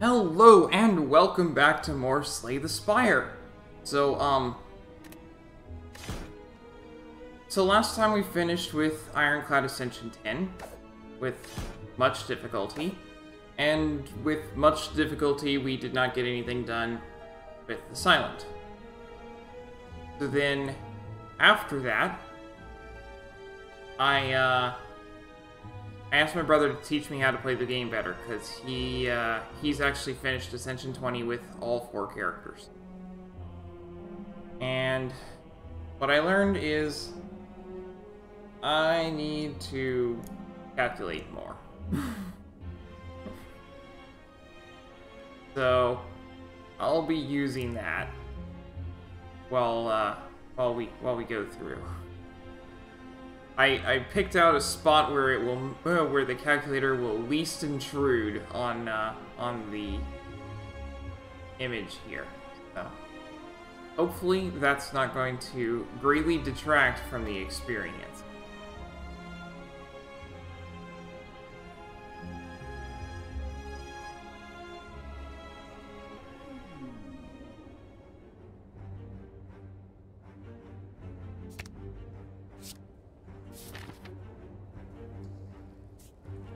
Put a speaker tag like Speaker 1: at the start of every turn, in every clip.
Speaker 1: Hello and welcome back to more Slay the Spire. So, um... So last time we finished with Ironclad Ascension 10, with much difficulty, and with much difficulty we did not get anything done with the Silent. So then, after that, I, uh... I asked my brother to teach me how to play the game better, because he, uh, he's actually finished Ascension 20 with all four characters. And what I learned is I need to calculate more. so I'll be using that while uh, while we while we go through. I, I picked out a spot where it will uh, where the calculator will least intrude on uh, on the image here. So hopefully that's not going to greatly detract from the experience.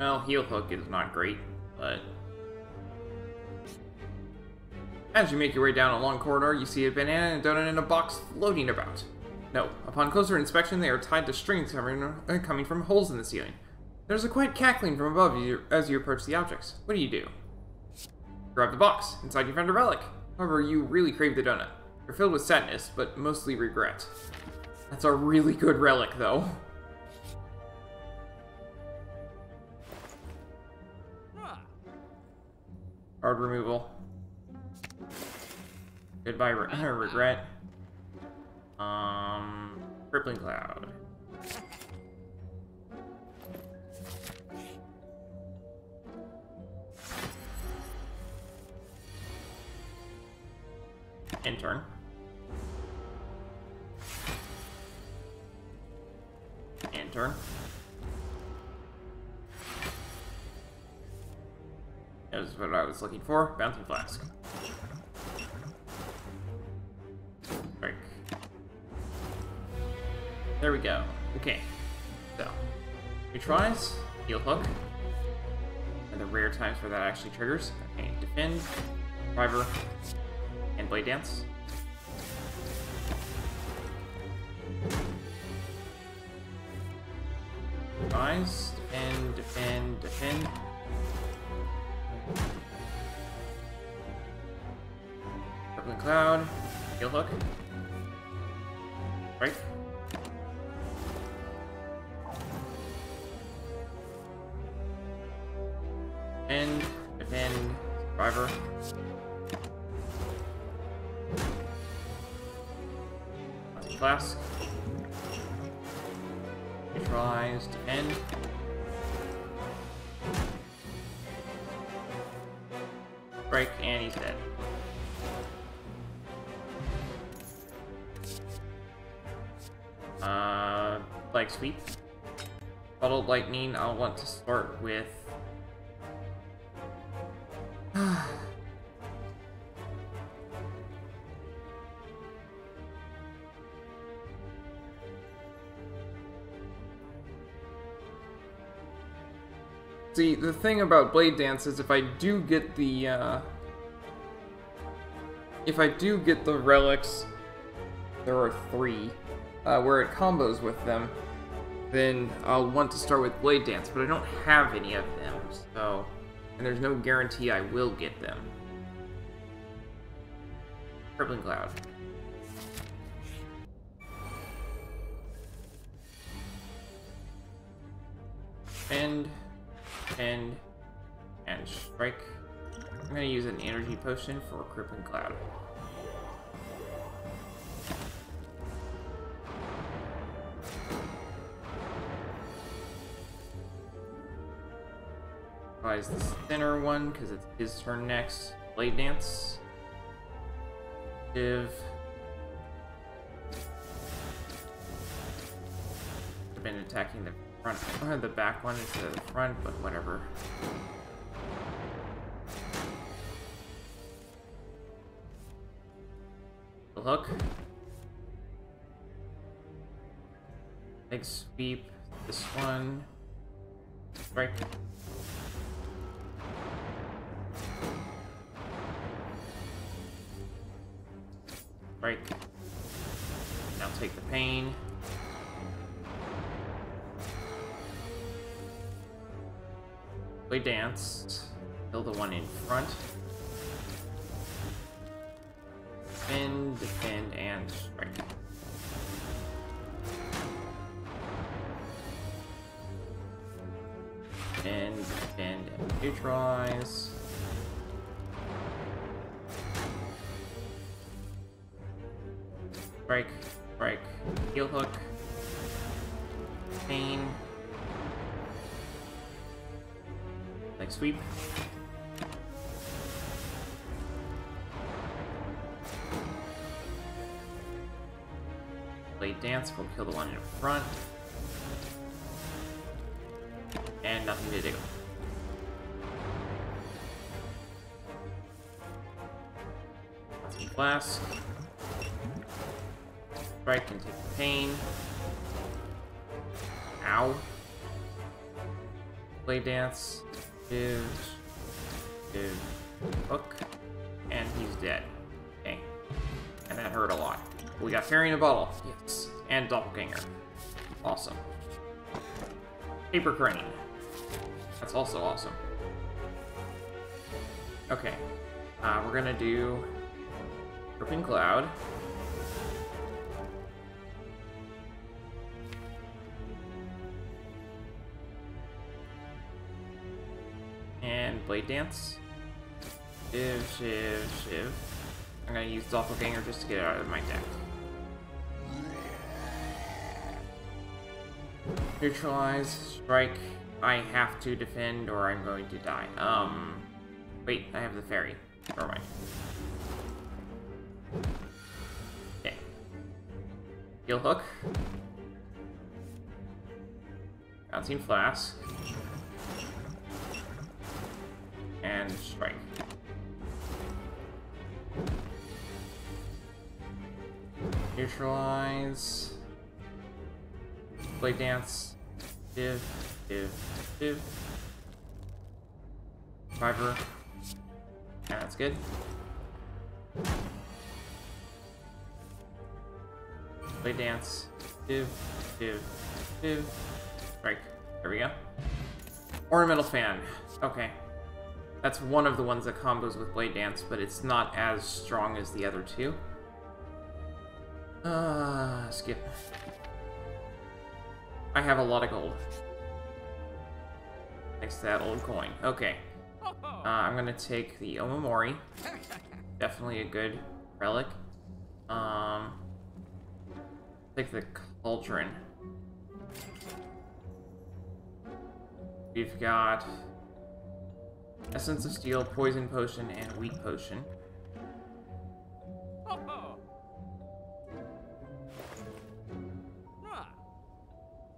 Speaker 1: Well, heel hook is not great, but... As you make your way down a long corridor, you see a banana and donut in a box floating about. No, upon closer inspection, they are tied to strings coming, uh, coming from holes in the ceiling. There's a quiet cackling from above you as you approach the objects. What do you do? Grab the box. Inside you find a relic. However, you really crave the donut. You're filled with sadness, but mostly regret. That's a really good relic, though. Card removal. Goodbye, re regret. Um, crippling cloud. Intern. Intern. That was what I was looking for. Bouncing flask. Break. There we go. Okay. So, tries, heel hook, and the rare times where that actually triggers. Okay, defend, driver, and blade dance. Rise, defend, defend, defend. Cloud, heel hook, right? Defend, defend, survivor. Flask. Tries, defend. Break, and he's dead. Uh, leg sweep. Bottled lightning, I'll want to start with... See, the thing about Blade Dance is if I do get the, uh... If I do get the relics, there are three, uh, where it combos with them, then I'll want to start with Blade Dance, but I don't have any of them, so... And there's no guarantee I will get them. Crippling Cloud. And and and strike. I'm gonna use an energy potion for Crippling Cloud. thinner one because it's his turn next. Blade Dance. If I've been attacking the front or the back one instead of the front, but whatever. The hook. Leg sweep. This one. Right. Strike. Now take the pain. Blade dance. Kill the one in front. Flask. Strike and take the pain. Ow. Blade Dance. Is. Is. Hook. And he's dead. Okay. And that hurt a lot. We got Fairy in a Bottle. Yes. And Doppelganger. Awesome. Paper Crane. That's also awesome. Okay. Uh, we're gonna do Crippling Cloud. And Blade Dance. Shiv, Shiv, Shiv. I'm gonna use Doppelganger just to get out of my deck. Neutralize, strike. I have to defend or I'm going to die. Um, wait, I have the fairy. Never mind. Heel hook. Bouncing flask. And strike. Neutralize. Blade dance. Shiv, shiv, shiv. Fiber. Yeah, that's good. Blade dance. Shiv, shiv, shiv. Strike. There we go. Ornamental fan. Okay. That's one of the ones that combos with Blade Dance, but it's not as strong as the other two. Uh, skip. I have a lot of gold. Next to that old coin. Okay. Uh, I'm gonna take the Omamori. Definitely a good relic. Um, take the Cauldron. We've got Essence of Steel, Poison Potion, and Weak Potion.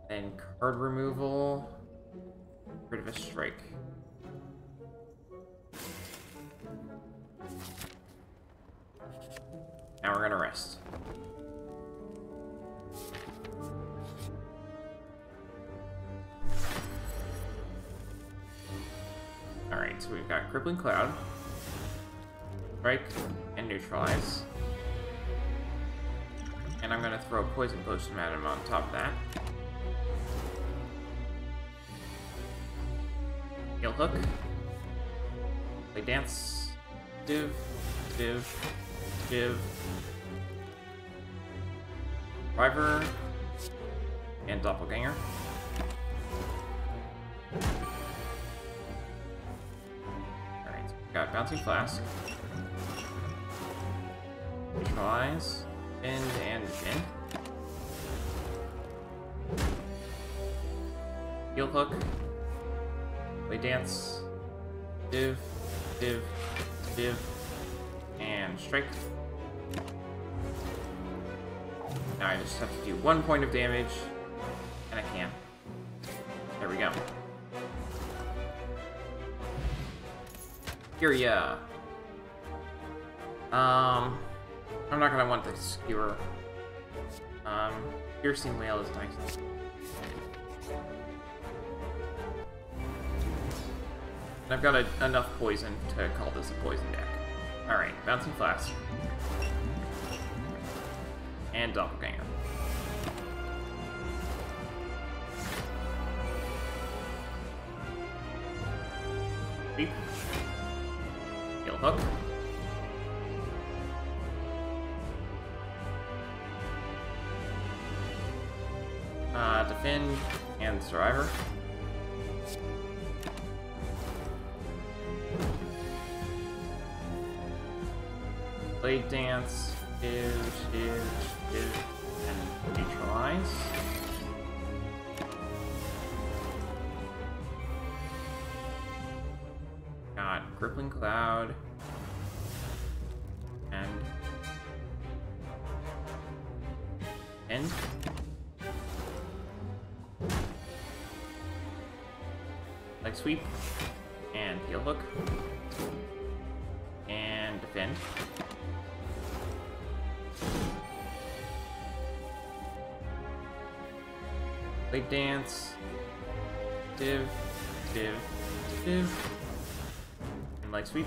Speaker 1: And card removal. Rid of a strike. Now we're gonna rest. Alright, so we've got Crippling Cloud, Strike, and Neutralize. And I'm gonna throw a Poison Potion at him on top of that. Heel Hook. Blade Dance. Shiv. Shiv. Shiv. Driver. And Doppelganger. Got Bouncing Flask. Neutralize. Bend and bend. Heel Hook. Blade dance. Shiv, shiv, shiv, and strike. Now I just have to do one point of damage, and I can. There we go. Here ya. Um, I'm not gonna want the skewer. Um, piercing wail is nice. I've got a, enough poison to call this a poison deck. Alright, Bouncing Flask. And Doppelganger. Beep. Heel Hook. Uh, defend and Survivor. Blade Dance, is, is, is, and neutralize. Got Crippling Cloud. Blade Dance. Shiv. Shiv. Shiv. And leg sweep.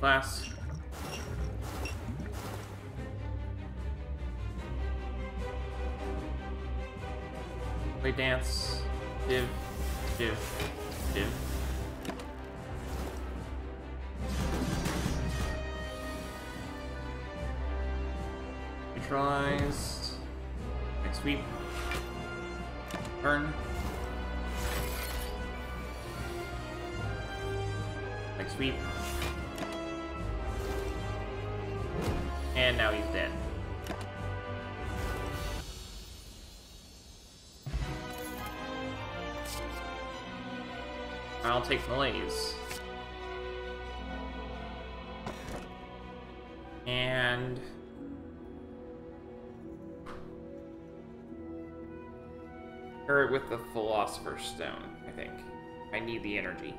Speaker 1: Flask. Blade dance. Shiv. Shiv. Take Malaise. And... Or with the Philosopher's Stone, I think. I need the energy.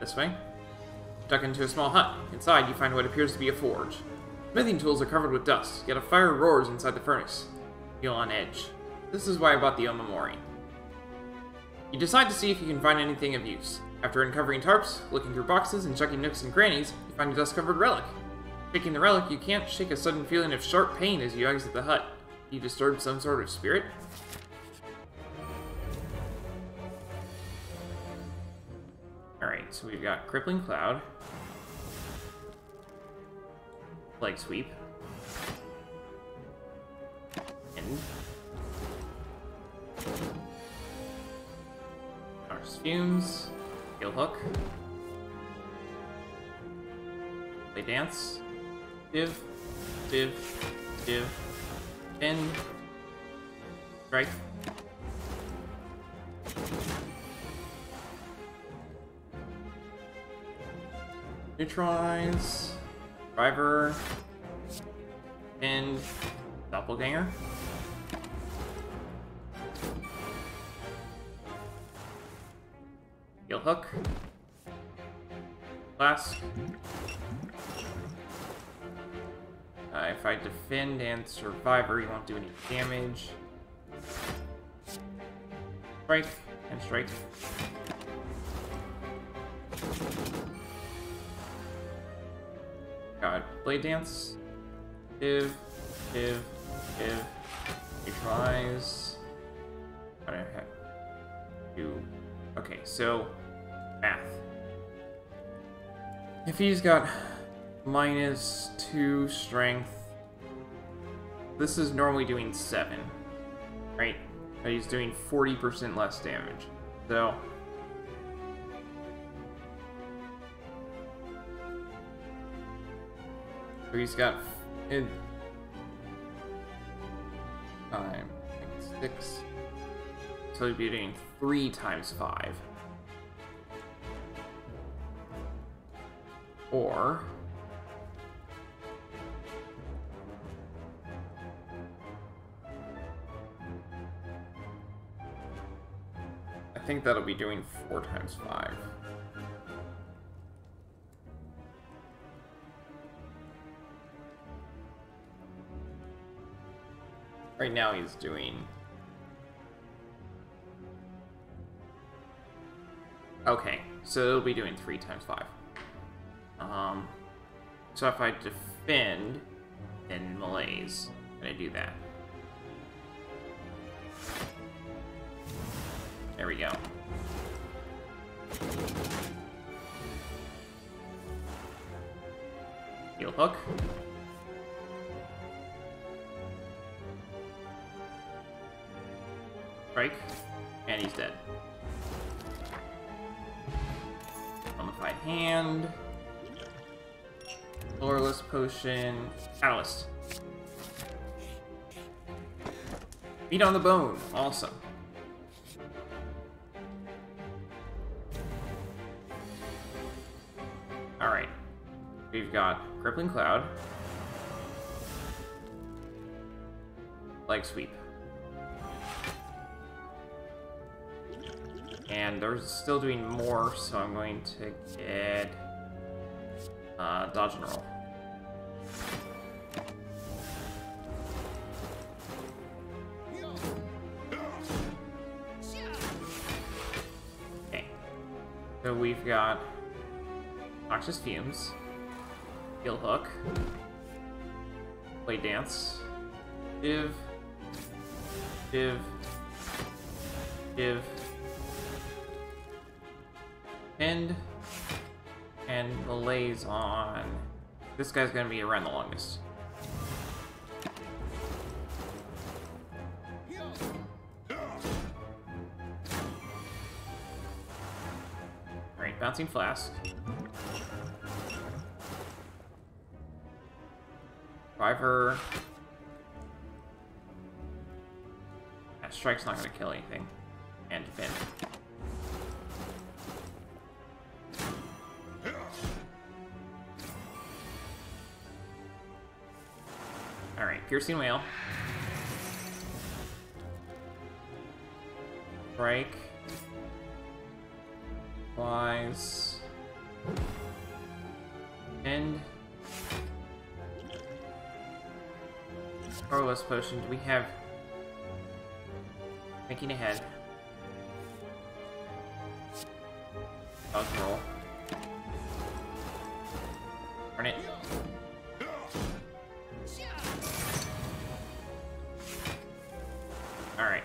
Speaker 1: This way. Duck into a small hut. Inside, you find what appears to be a forge. Smithing tools are covered with dust, yet a fire roars inside the furnace. Feel on edge. This is why I bought the Omamori. You decide to see if you can find anything of use. After uncovering tarps, looking through boxes, and checking nooks and crannies, you find a dust-covered relic. Taking the relic, you can't shake a sudden feeling of sharp pain as you exit the hut. You disturbed some sort of spirit? Alright, so we've got Crippling Cloud. Leg Sweep. End. Mars Fumes. Heel Hook. Blade Dance. Shiv. Shiv. Shiv. End. Strike. Neutralize. Driver. And Doppelganger. Heel hook. Flask. Uh, if I defend and survivor, you won't do any damage. Strike and strike. Blade dance. Shiv, shiv, shiv. Neutralize. I don't have to. Okay, so math. If he's got minus two strength, this is normally doing seven, right? But he's doing 40% less damage. So. So he's got it. Time six. So he'd be doing three times five. Or I think that'll be doing four times five. Right now he's doing... Okay, so it'll be doing 3 times 5. Um, so if I defend in malaise, can I do that? There we go. Heel hook. Potion. Catalyst. Beat on the bone. Awesome. Alright. We've got Crippling Cloud. Leg sweep. And they're still doing more, so I'm going to get uh, dodge and roll. Noxious Fumes, Heel Hook, Blade Dance, Shiv, Shiv, Shiv, End, and Malaise on... This guy's gonna be around the longest. Alright, Bouncing Flask. Driver. That strike's not gonna kill anything. And defend. Alright, Piercing Wail. Strike. Flies. Potion. Do we have thinking ahead? Dodge roll. Turn it. Alright.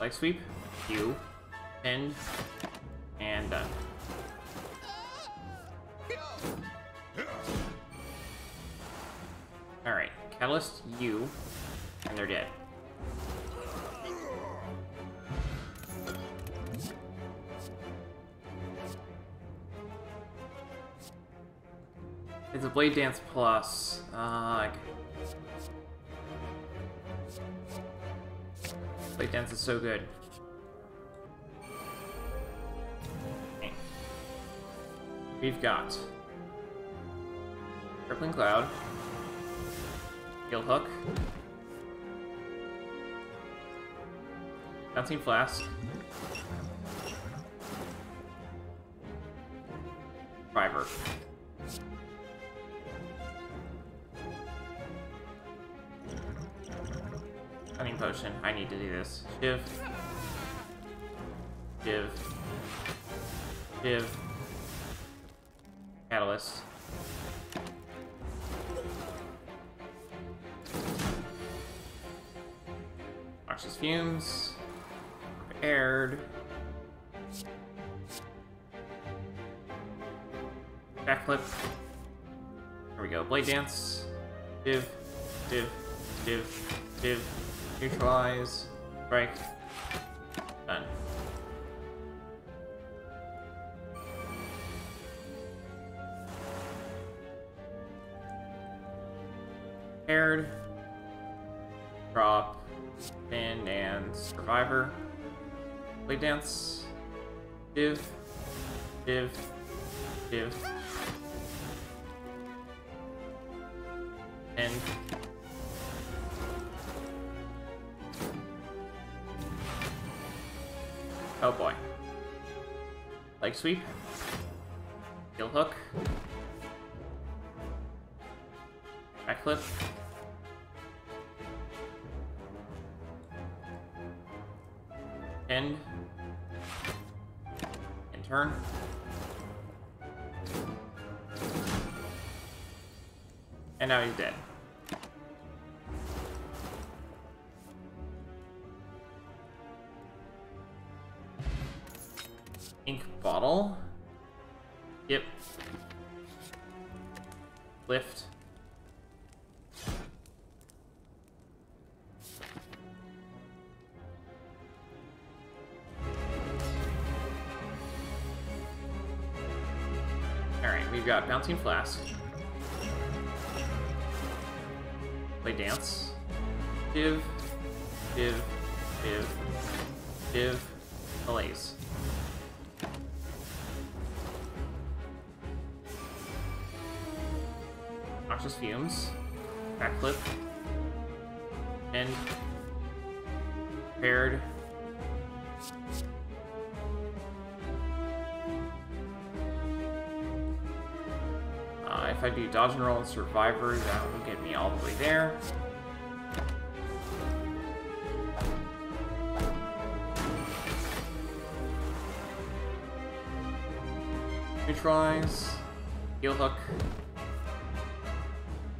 Speaker 1: Leg sweep. Q. Blade Dance Plus. Uh, Blade Dance is so good. We've got Crippling Cloud, Heel Hook, Bouncing Flask, Fiver. Need to do this. Shiv. Shiv. Shiv. Catalyst. Noxious Fumes. Aired. Backflip. There we go. Blade Dance. Shiv. Shiv. Shiv. Shiv. And Oh boy. Leg sweep. Heel hook. Backflip. End. And turn. And now he's dead. We've dodge and roll and survivor, that will get me all the way there. Neutralize. Heel hook.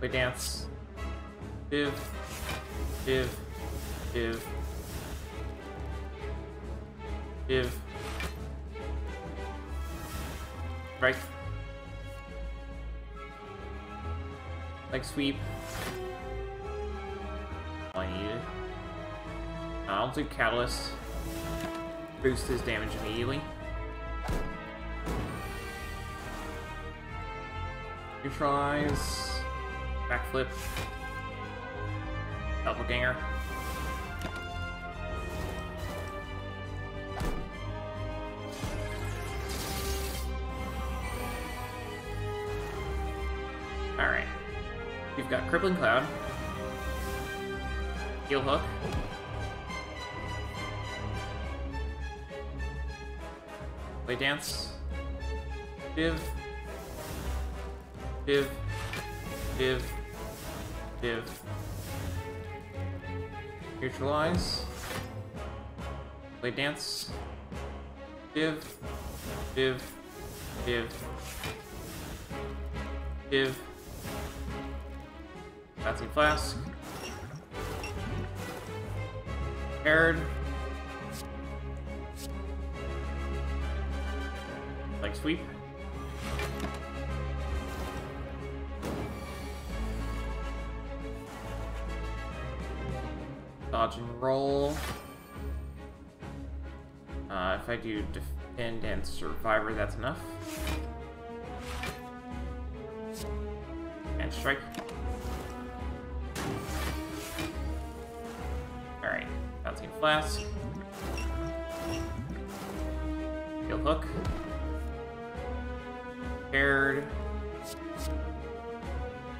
Speaker 1: Blade dance. Shiv. Shiv. Shiv. Shiv. Sweep. All I needed. Uh, I'll do catalyst. Boost his damage immediately. Neutralize. Backflip. Doppelganger. Got Cloud. Heel Hook. Blade Dance. Shiv. Shiv. Shiv. Shiv. Neutralize. Blade Dance. Shiv. Shiv. Shiv. Shiv. Flask. Aired. Like sweep. Dodge and roll. Uh, if I do defend and survivor, that's enough.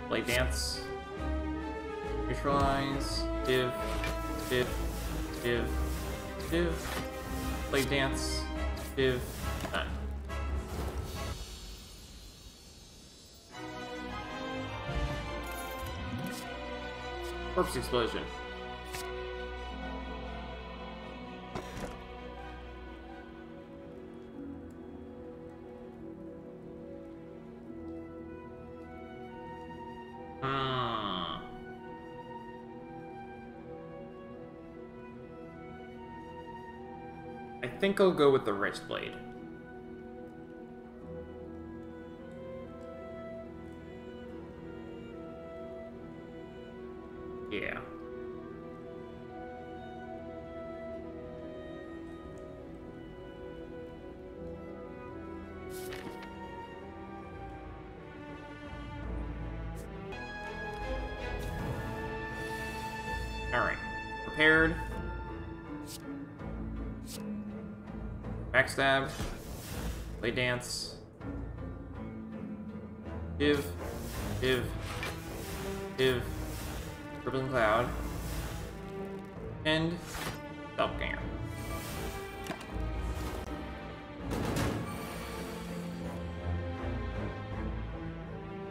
Speaker 1: Blade dance. Neutralize. Shiv. Shiv. Shiv. Shiv. Blade dance. Shiv. Done. Corpse explosion. Think I'll go with the Wrist Blade. Backstab. Blade dance. Shiv. Shiv. Shiv. Crippling Cloud. And Doppelganger.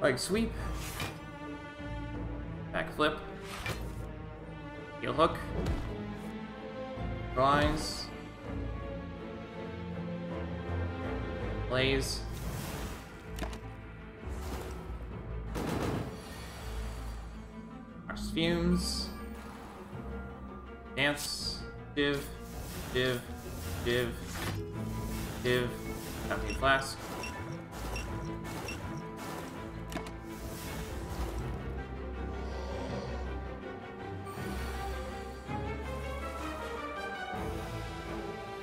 Speaker 1: Leg sweep. Back flip. Heel hook. Rise. Blaze. Arse fumes. Dance. Shiv. Shiv. Shiv. Shiv. Empty flask.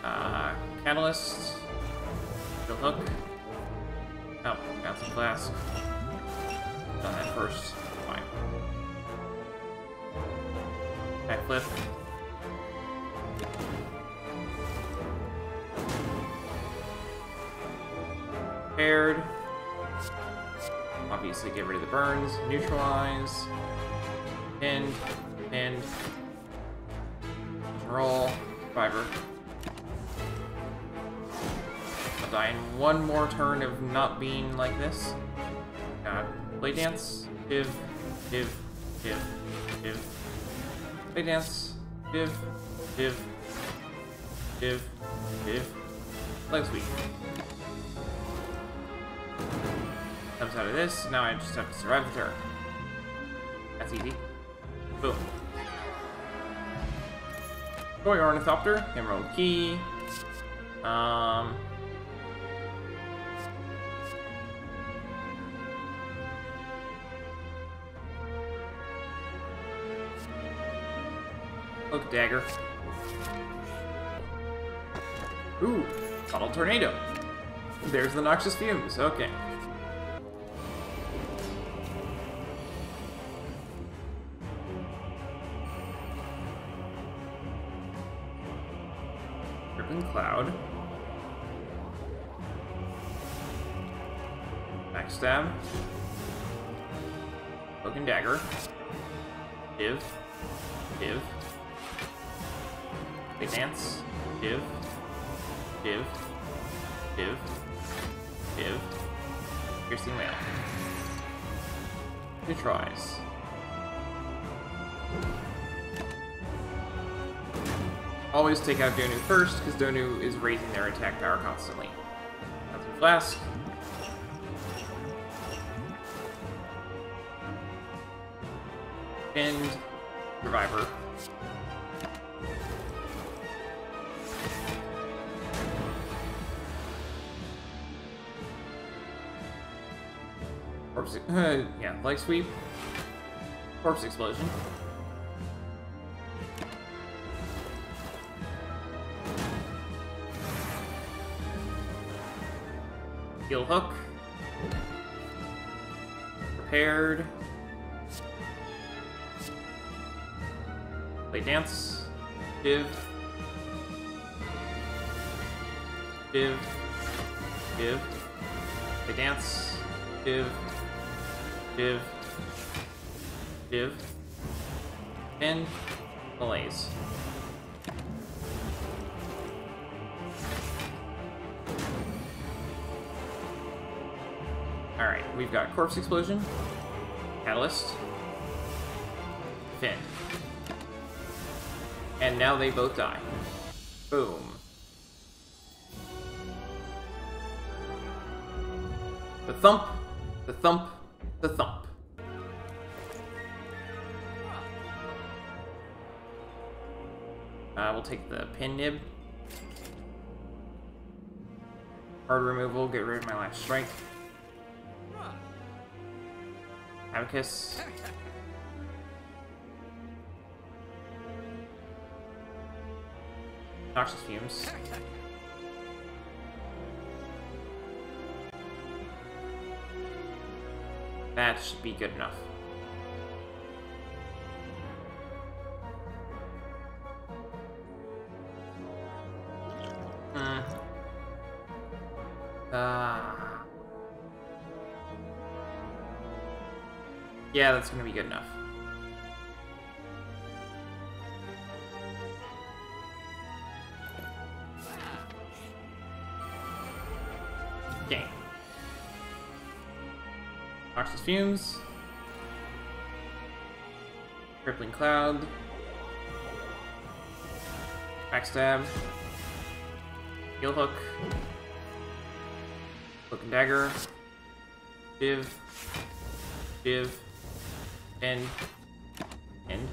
Speaker 1: Uh, Catalyst. Hook. Oh, got some flask. Done that first. Fine. Backflip. Paired. Obviously get rid of the burns. Neutralize. Pinned. One more turn of not being like this. Uh, blade dance, shiv, shiv, shiv, shiv. Play dance, shiv, shiv, shiv, shiv. Leg sweep. Comes out of this, now I just have to survive the turn. That's easy. Boom. Toy Ornithopter, Emerald Key. Um, dagger. Ooh, Tunnel Tornado. There's the Noxious Fumes, okay. Crippling Cloud. Backstab. Cloak and Dagger. Shiv. Shiv. Dance. Shiv. Shiv. Shiv. Shiv. Piercing Wail. Two tries. Always take out Donu first, because Donu is raising their attack power constantly. That's a flask. Pinned. Leg sweep. Corpse explosion. Heel hook. Prepared. Blade dance. Corpse Explosion, Catalyst, Finn. And now they both die. Boom. The thump, the thump, the thump. Uh, we'll take the Pen Nib. Card removal, get rid of my last strike. Abacus. Noxious fumes. That should be good enough. Hmm. Ah. Yeah, that's gonna be good enough. Game. Noxious Fumes. Crippling Cloud. Backstab. Heel Hook. Cloak and Dagger. Shiv. Shiv. End. End.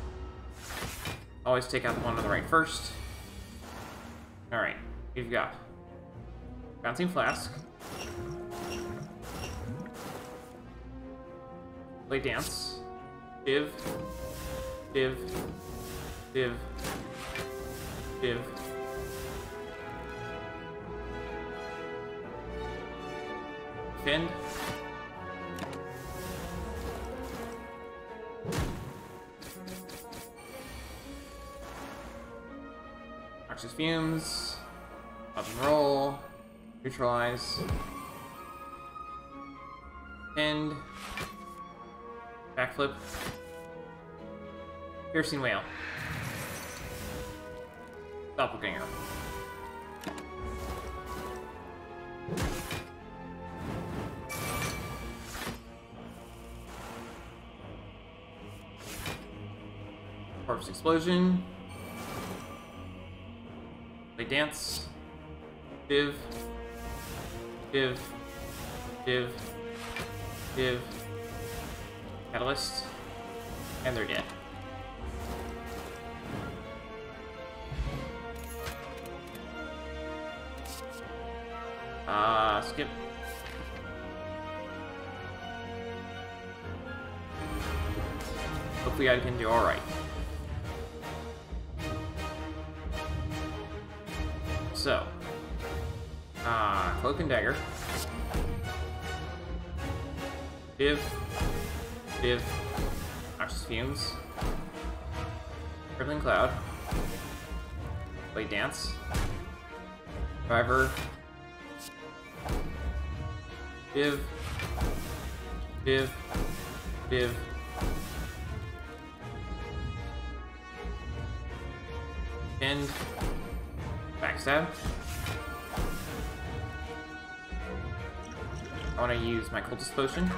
Speaker 1: Always take out the one on the right first. Alright, we've got Bouncing Flask. Blade Dance. Shiv. Shiv. Shiv. Shiv. Fend. Fumes. Up and roll. Neutralize. End. Backflip. Piercing Wail. Doppelganger. Corpse Explosion. Dance. Shiv. Shiv. Shiv. Shiv. Catalyst. And they're dead. Uh, skip. Hopefully I can do alright. Cloak and Dagger. Shiv. Shiv. Noxious Fumes. Crippling Cloud. Blade Dance. Driver. Shiv. Shiv. Shiv. End. Backstab. To use my Cultist Potion.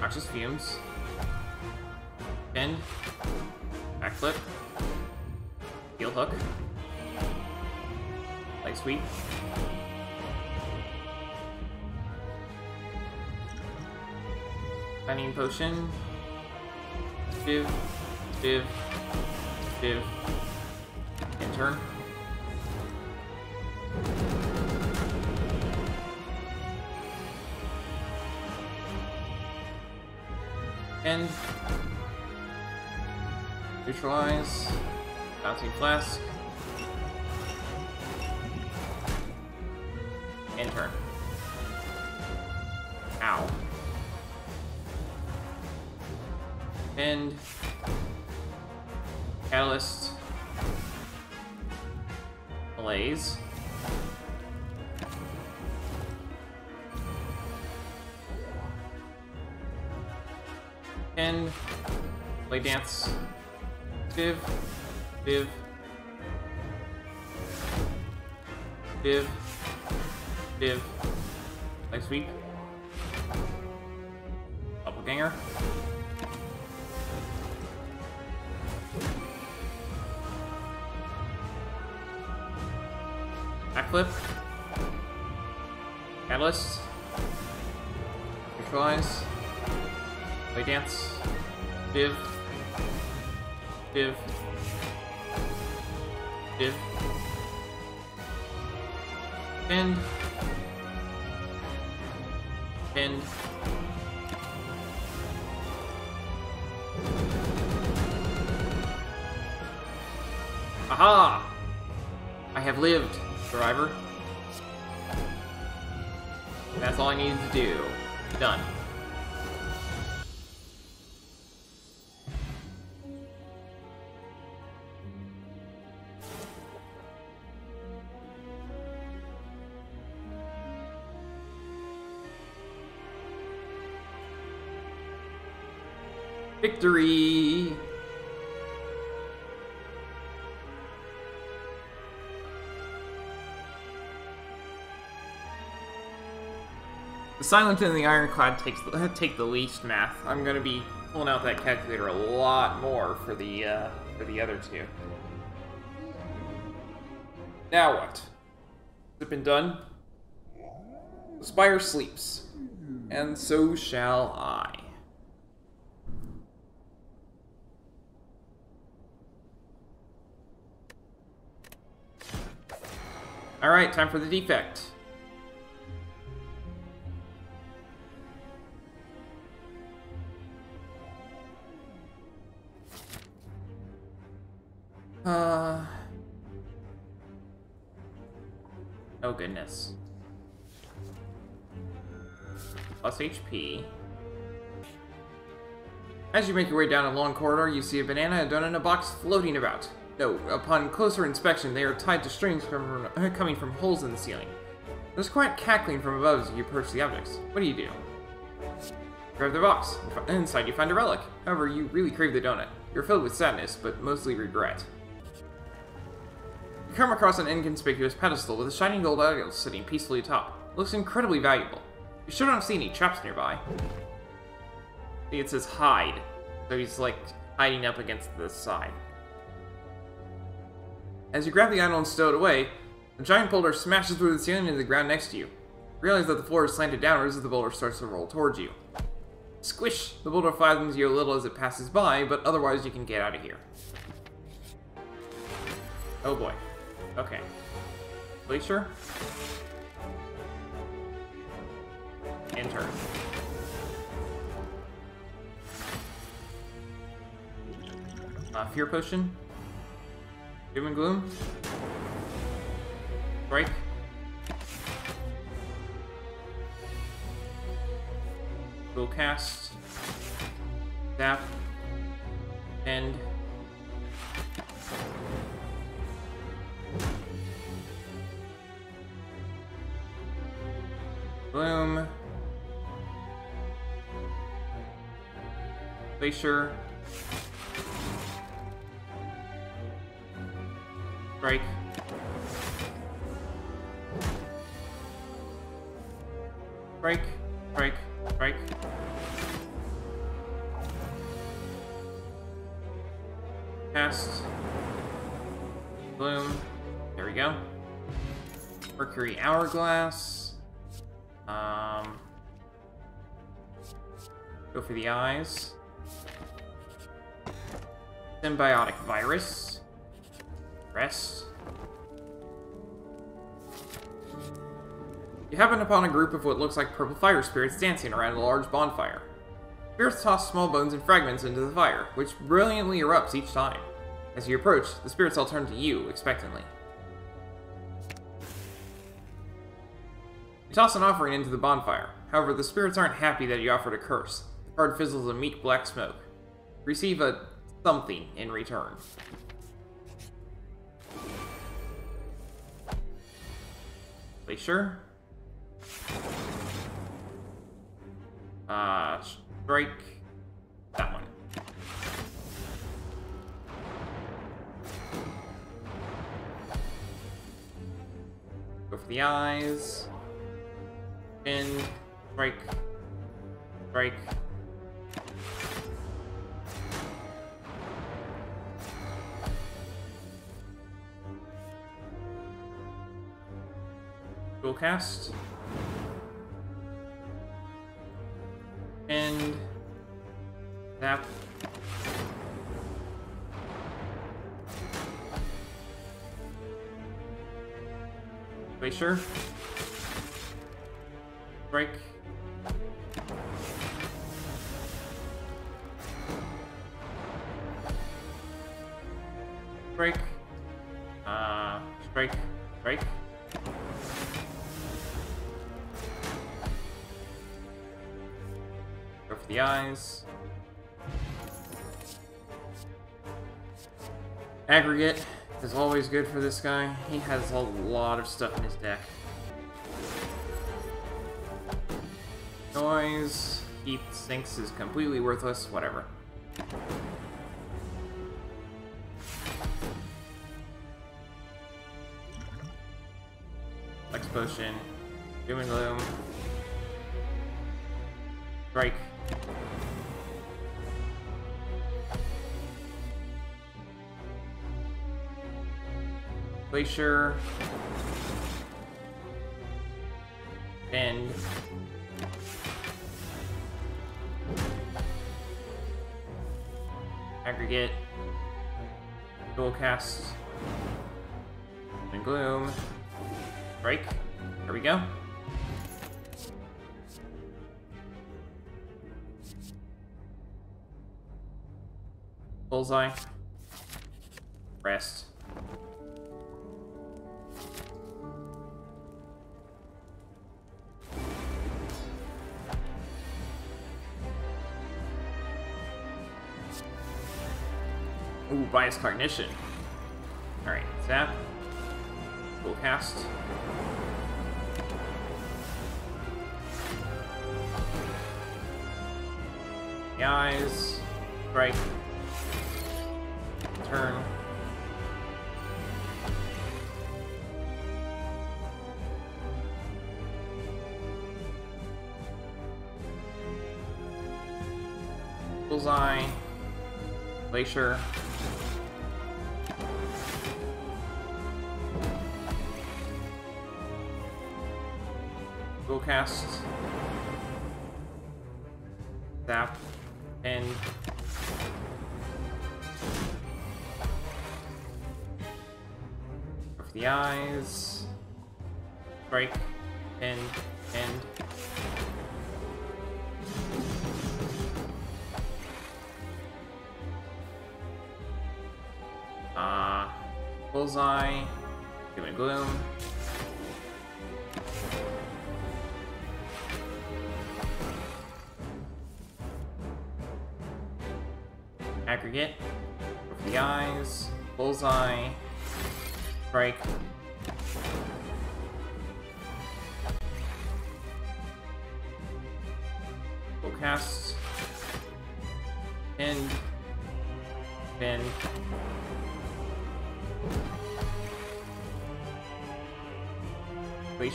Speaker 1: Noxious Fumes. Bend. Backflip. Heel Hook. Leg Sweep. Cunning Potion. Shiv. Shiv. Shiv. Backflip. Catalyst. Neutralize. Blade dance. Shiv. Shiv. Shiv. Pinned. Pinned. Aha! I have lived, survivor. That's all I needed to do. Done. Victory! Silent and the Ironclad takes the, take the least math. I'm gonna be pulling out that calculator a lot more for the uh, for the other two. Now what? Has it been done? The spire sleeps, and so shall I. Alright, time for the defect. As you make your way down a long corridor, you see a banana and donut in a box floating about. No, upon closer inspection, they are tied to strings from, coming from holes in the ceiling. There's quiet cackling from above as you approach the objects. What do you do? Grab the box. Inside you find a relic. However, you really crave the donut. You're filled with sadness, but mostly regret. You come across an inconspicuous pedestal with a shining gold idol sitting peacefully atop. It looks incredibly valuable. You sure don't see any traps nearby. It says hide, so he's like hiding up against the side. As you grab the idol and stow it away, a giant boulder smashes through the ceiling into the ground next to you. Realize that the floor is slanted downwards as the boulder starts to roll towards you. Squish! The boulder flattens you a little as it passes by, but otherwise you can get out of here. Oh boy. Okay. Glacier? Enter. Uh, fear potion? Doom and Gloom. Break. Will cast. Zap. End. Bloom. Glacier. Strike. Break. Break. Strike. Cast. Bloom. There we go. Mercury Hourglass. Um. Go for the eyes. Symbiotic Virus. You happen upon a group of what looks like purple fire spirits dancing around a large bonfire. Spirits toss small bones and fragments into the fire, which brilliantly erupts each time. As you approach, the spirits all turn to you expectantly. You toss an offering into the bonfire. However, the spirits aren't happy that you offered a curse. The card fizzles a meek black smoke. Receive a something in return. Glacier. Uh, strike that one. Go for the eyes. In. Strike. Strike. Dual cast. And that. Make Sure? Good for this guy. He has a lot of stuff in his deck. Noise. Heat sinks is completely worthless. Whatever. Glacier. Bend. Aggregate. Dual cast. And gloom. Break. There we go. Bullseye. Rest. Ooh, bias cognition. Alright, zap. Full cast. Eyes. Right. Turn. Bullseye. Glacier. Cast.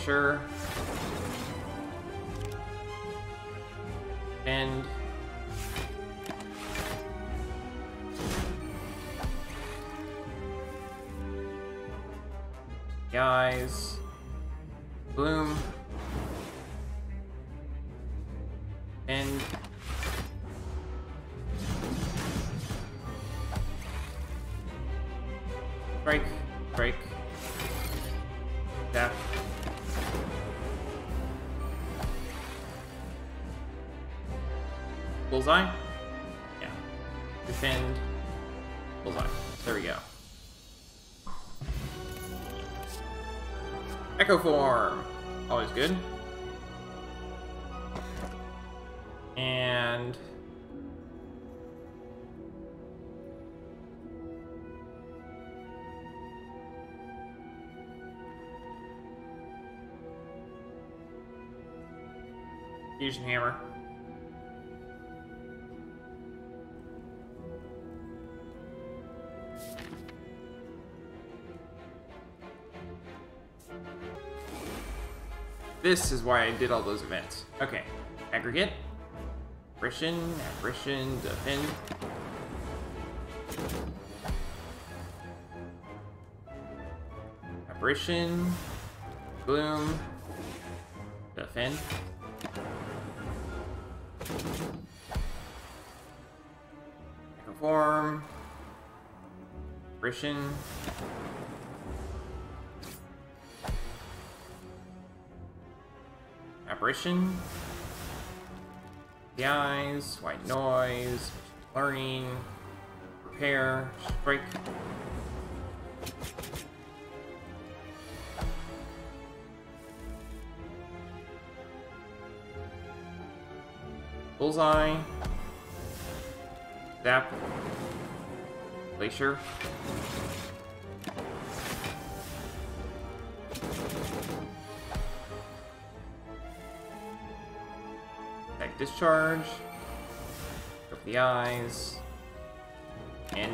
Speaker 1: Glacier. Echo form. Always good. And fusion hammer. This is why I did all those events. Okay. Aggregate. Apparition. Apparition. Defend. Apparition. Bloom. Defend. Conform, form. Apparition. The eyes, white noise, learning, repair, strike. Bullseye. Zap. Glacier. Discharge. Go the eyes. And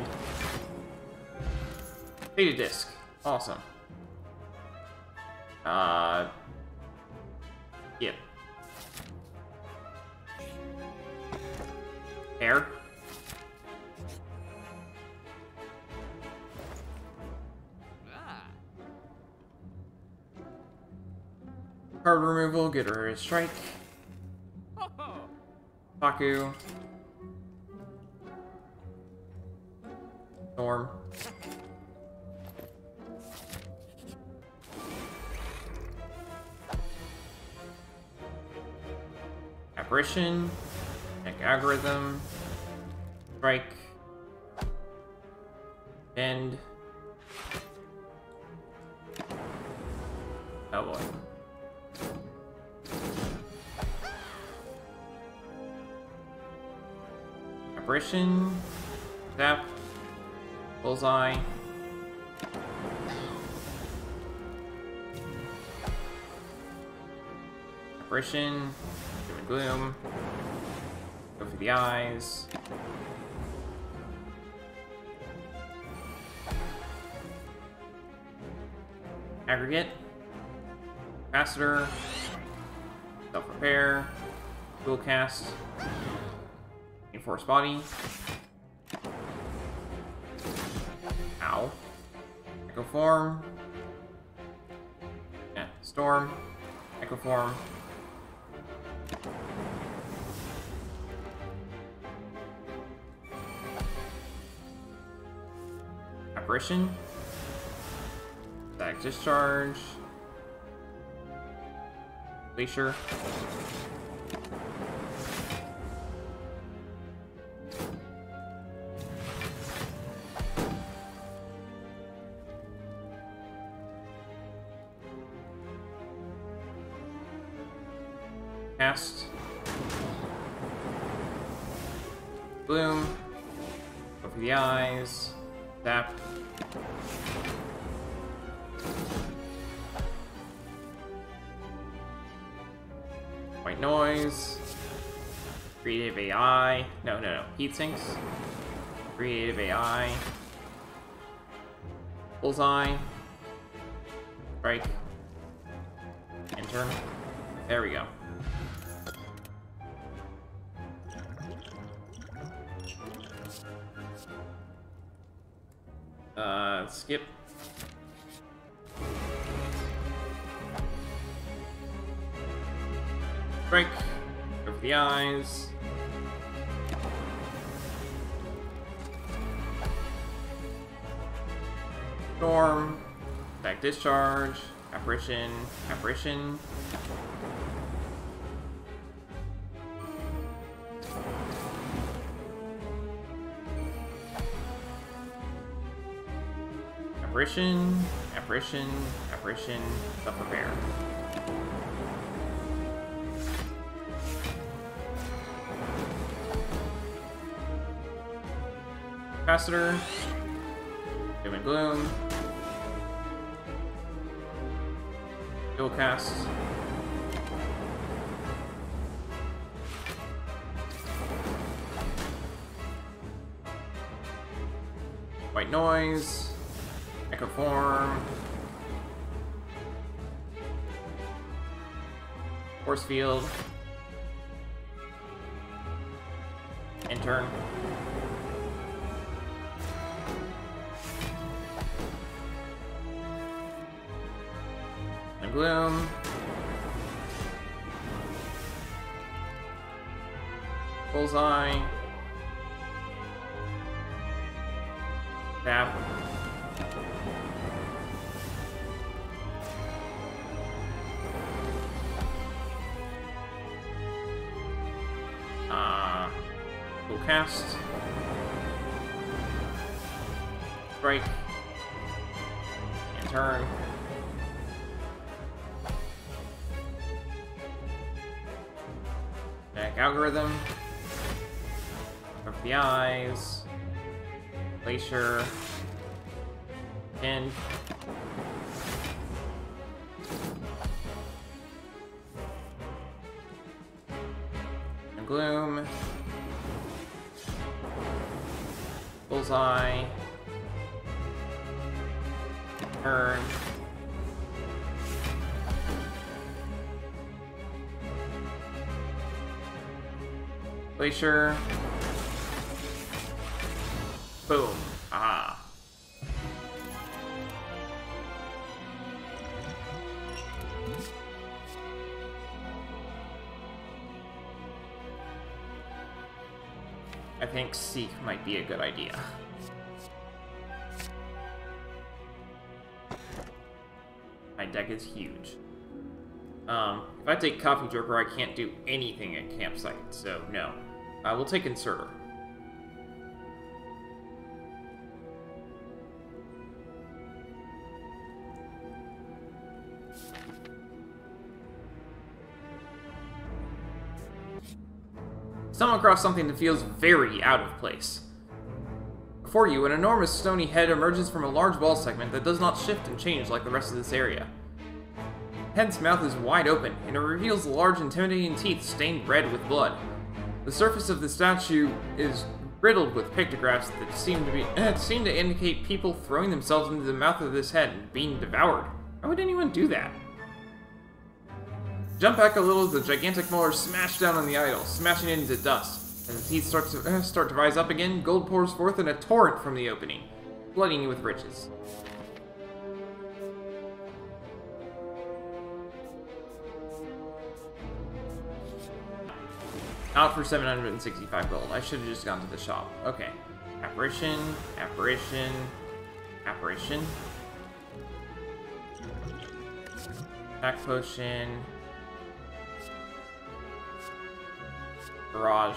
Speaker 1: Data disk. Awesome. Uh Yep. Air. Card removal, get rid of strike. Paku. Storm. Apparition. Check algorithm. Strike. End. Zap. Bullseye. Apparition. Gloom. Go for the eyes. Aggregate. Capacitor. Self-repair. Dual cast. Enforce body. Ow. Echo form. Yeah, storm. Echo form. Apparition. Static discharge. Glacier. Heat sinks. Creative AI. Bullseye. Storm. Back discharge. Apparition. Apparition. Apparition, apparition, apparition, self-repair. Capacitor, And Dual Cast, White Noise, Echo Form, Force Field, Intern. Boom. Ah. I think Seek might be a good idea. My deck is huge. Um, if I take Coffee Joker, I can't do anything at Campsite, so no. I will take Inserter. Stumble across something that feels very out of place. Before you, an enormous stony head emerges from a large wall segment that does not shift and change like the rest of this area. Head's mouth is wide open, and it reveals large intimidating teeth stained red with blood. The surface of the statue is riddled with pictographs that seem to be seem to indicate people throwing themselves into the mouth of this head and being devoured. Why would anyone do that? Jump back a little as the gigantic molar smash down on the idol, smashing it into dust. As the teeth start to, uh, start to rise up again, gold pours forth in a torrent from the opening, flooding you with riches. Out for 765 gold. I should have just gone to the shop. Okay. Apparition, apparition, apparition. Back potion, Barrage.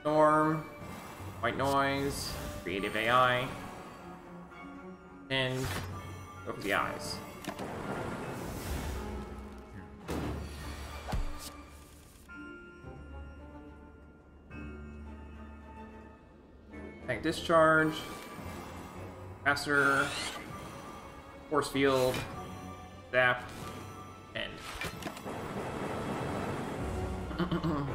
Speaker 1: Storm. White Noise. Creative AI. And over the eyes. Tank discharge. Caster. Force field, zap, end.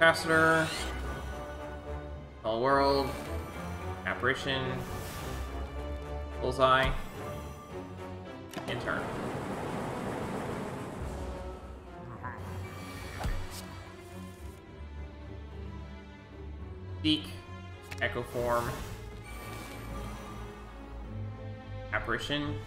Speaker 1: Capacitor, All World, Apparition, Bullseye, Intern. Seek. Echo Form. Apparition.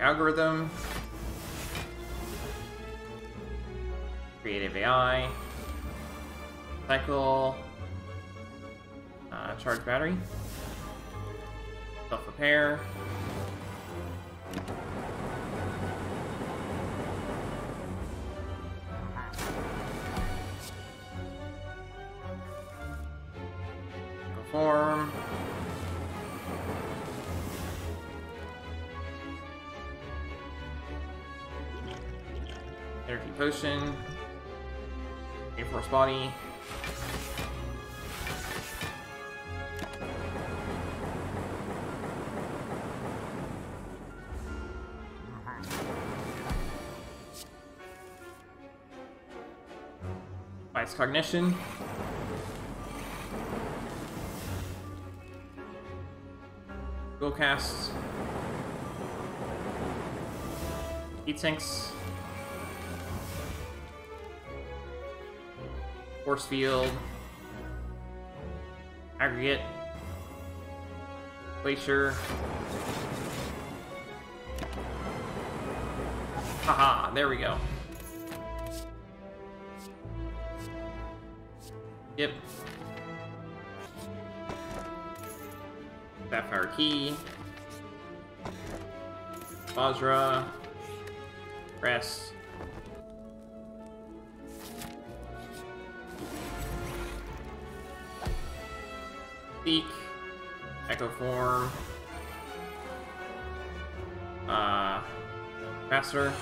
Speaker 1: Algorithm. Creative AI. Cycle. Uh, charge battery. Self-repair. Potion. Air Force body. Vice cognition. Go cast. Heat sinks. Force field. Aggregate. Glacier. Haha, there we go. Yep. Sapphire Key. Vajra. Rest. Echo Form. Uh, Master.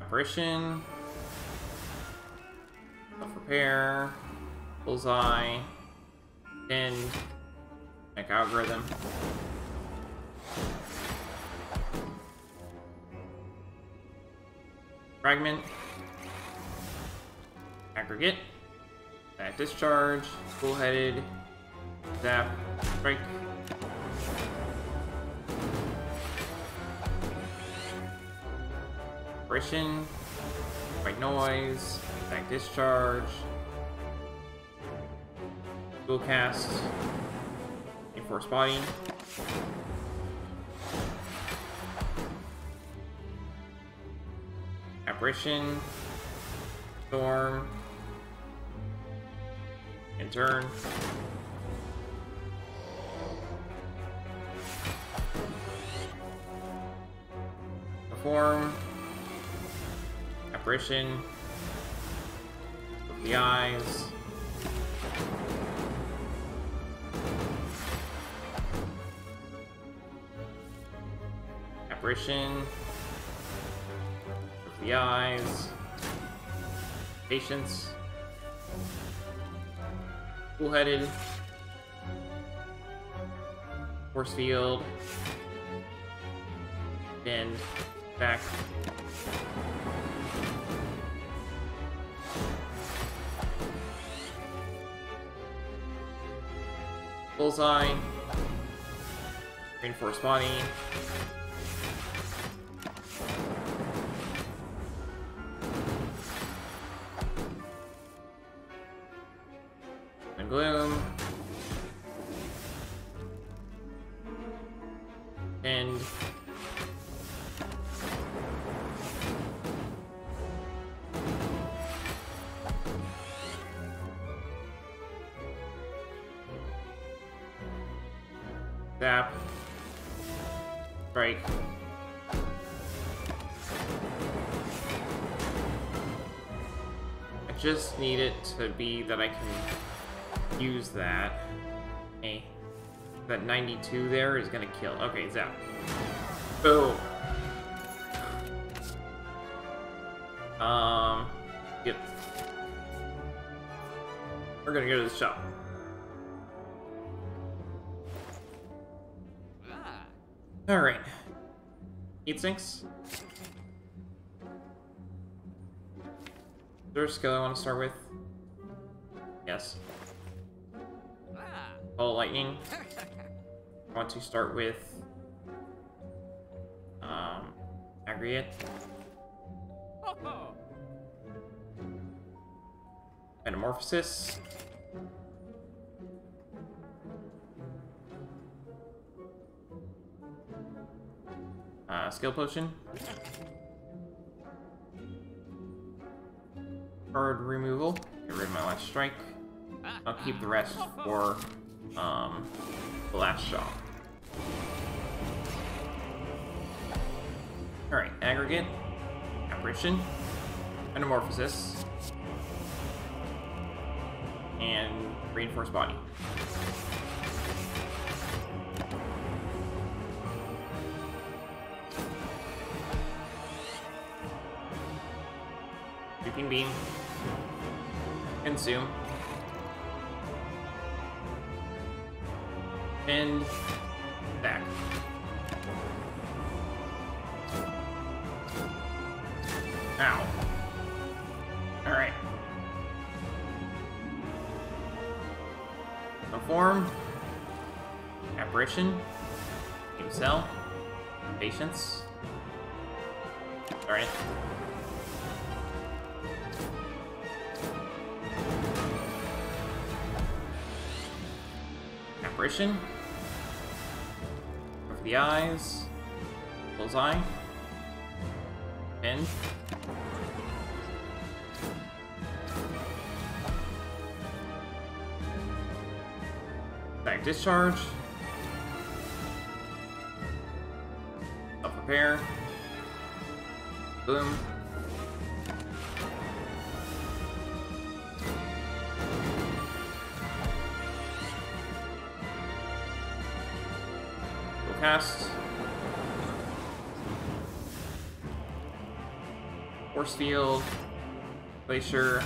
Speaker 1: Apparition. Self repair. Bullseye. End. Make algorithm. Fragment. Aggregate. Back discharge. Bullheaded. Zap. Strike. Apparition. White noise. Back discharge. Dual cast. Enforce body. Apparition. Storm. And turn. Perform. Apparition. The eyes. Apparition. Eyes. Patience. Cool-headed. Force field. Bend. Back. Bullseye. Reinforce body. To be that I can use that. Hey. That 92 there is gonna kill. Okay, zap. Boom. Um, yep. We're gonna go to the shop. Alright. Heat sinks. Is there a skill I want to start with? Start with um aggregate. Metamorphosis. Uh, skill potion. Card removal. Get rid of my last strike. I'll keep the rest for um, the last shot. Alright, aggregate. Apparition. Metamorphosis. And reinforced body. Sweeping beam. Consume. And Beam cell. Patience. Alright. Apparition. For the eyes. Bullseye. End. Back discharge. Repair. Boom. Go cast. Force field. Glacier.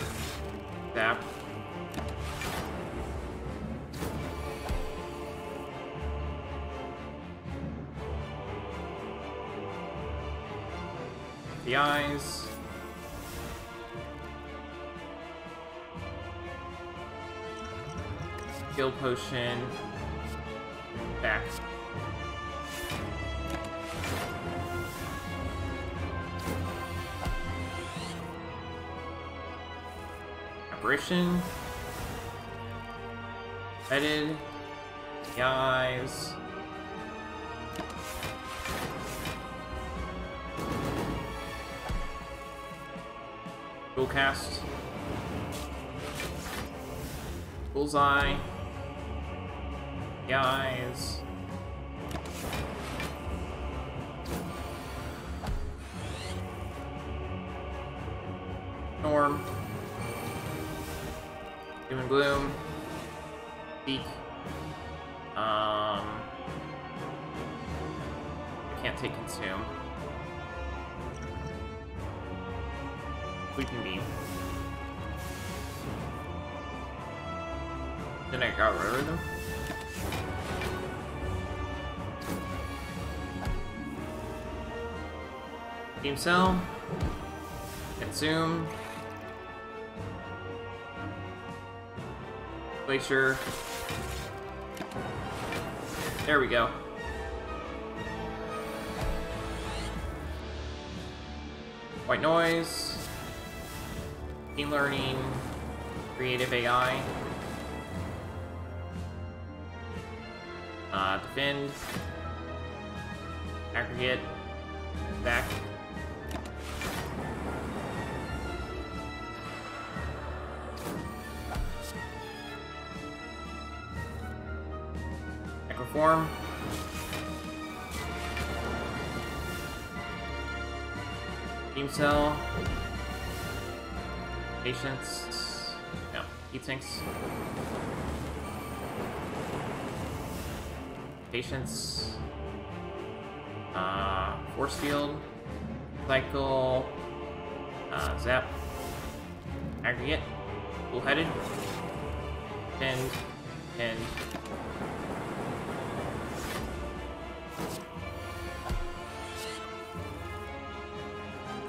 Speaker 1: Potion. Back. Apparition. Headed. Eyes. Dual cast. Bullseye. The Beam Cell. Consume. Glacier. There we go. White noise. Machine learning. Creative AI. Uh, defend. Aggregate. Back. Echoform. Beam cell. Patience. No. Heat sinks. Patience. Uh, force field. Cycle. Uh, zap. Aggregate. Bullheaded. And. Pinned.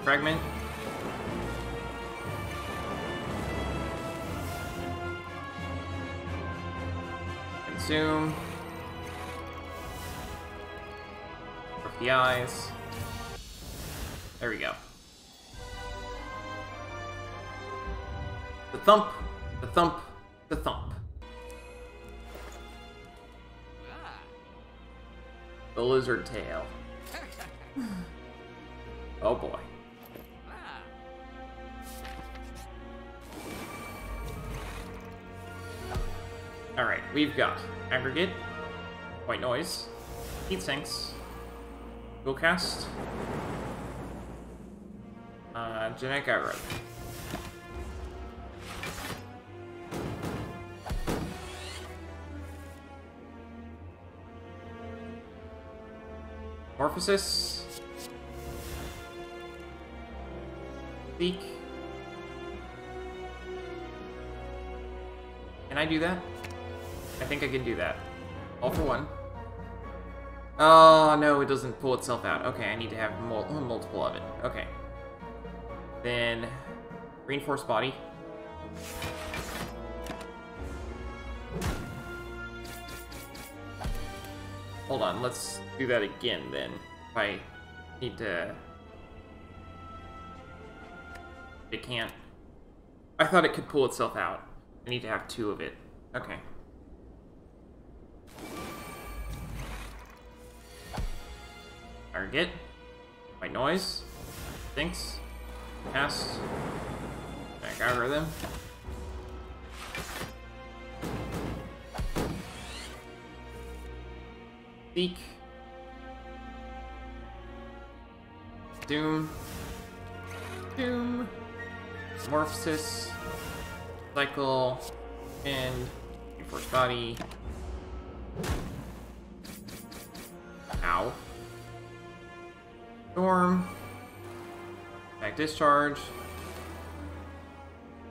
Speaker 1: Fragment. Consume. The eyes. There we go. The thump, the thump, the thump. The lizard tail. We've got aggregate, white noise, heat sinks, go cast, uh, genetic aggro. Morphosis. Speak. Can I do that? I can do that. All for one. Oh, no, it doesn't pull itself out. Okay, I need to have mul oh, multiple of it. Okay. Then, reinforced body. Hold on, let's do that again then. If I need to... It can't. I thought it could pull itself out. I need to have two of it. Okay. Target. White noise. Thinks. Cast. Back algorithm. Seek. Doom. Doom. Morphosis. Cycle. And Force Body. Discharge.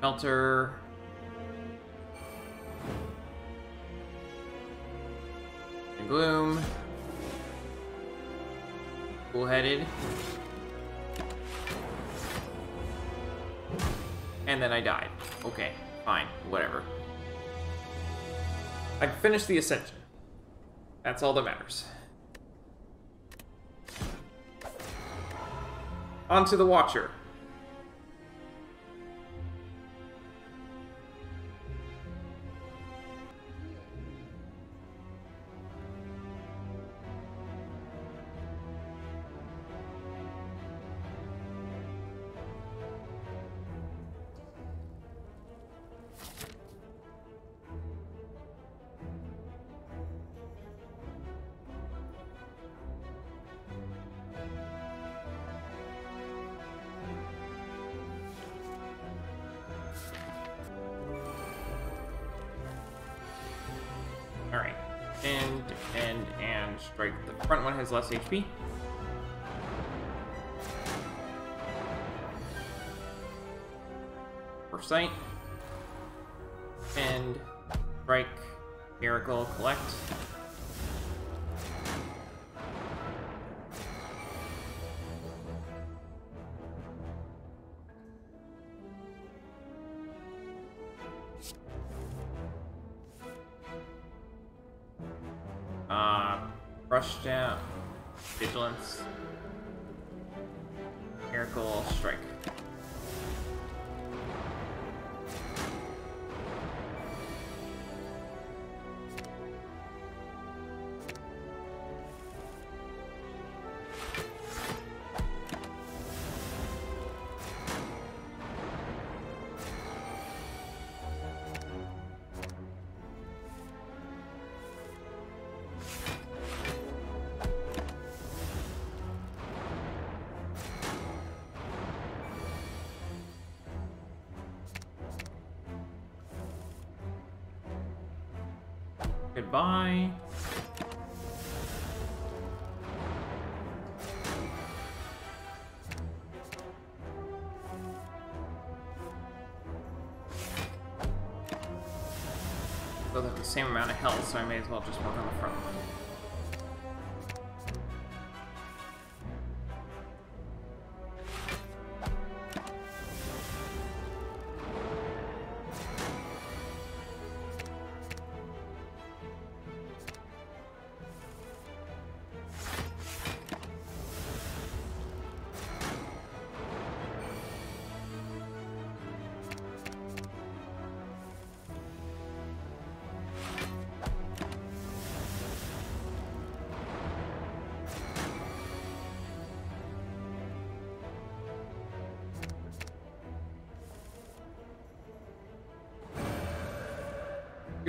Speaker 1: Melter. And Gloom. Cool-headed. And then I died. Okay, fine, whatever. I finished the Ascension. That's all that matters. On to the Watcher. Has less HP. Foresight. And strike. Miracle. Collect. So I may as well just work on the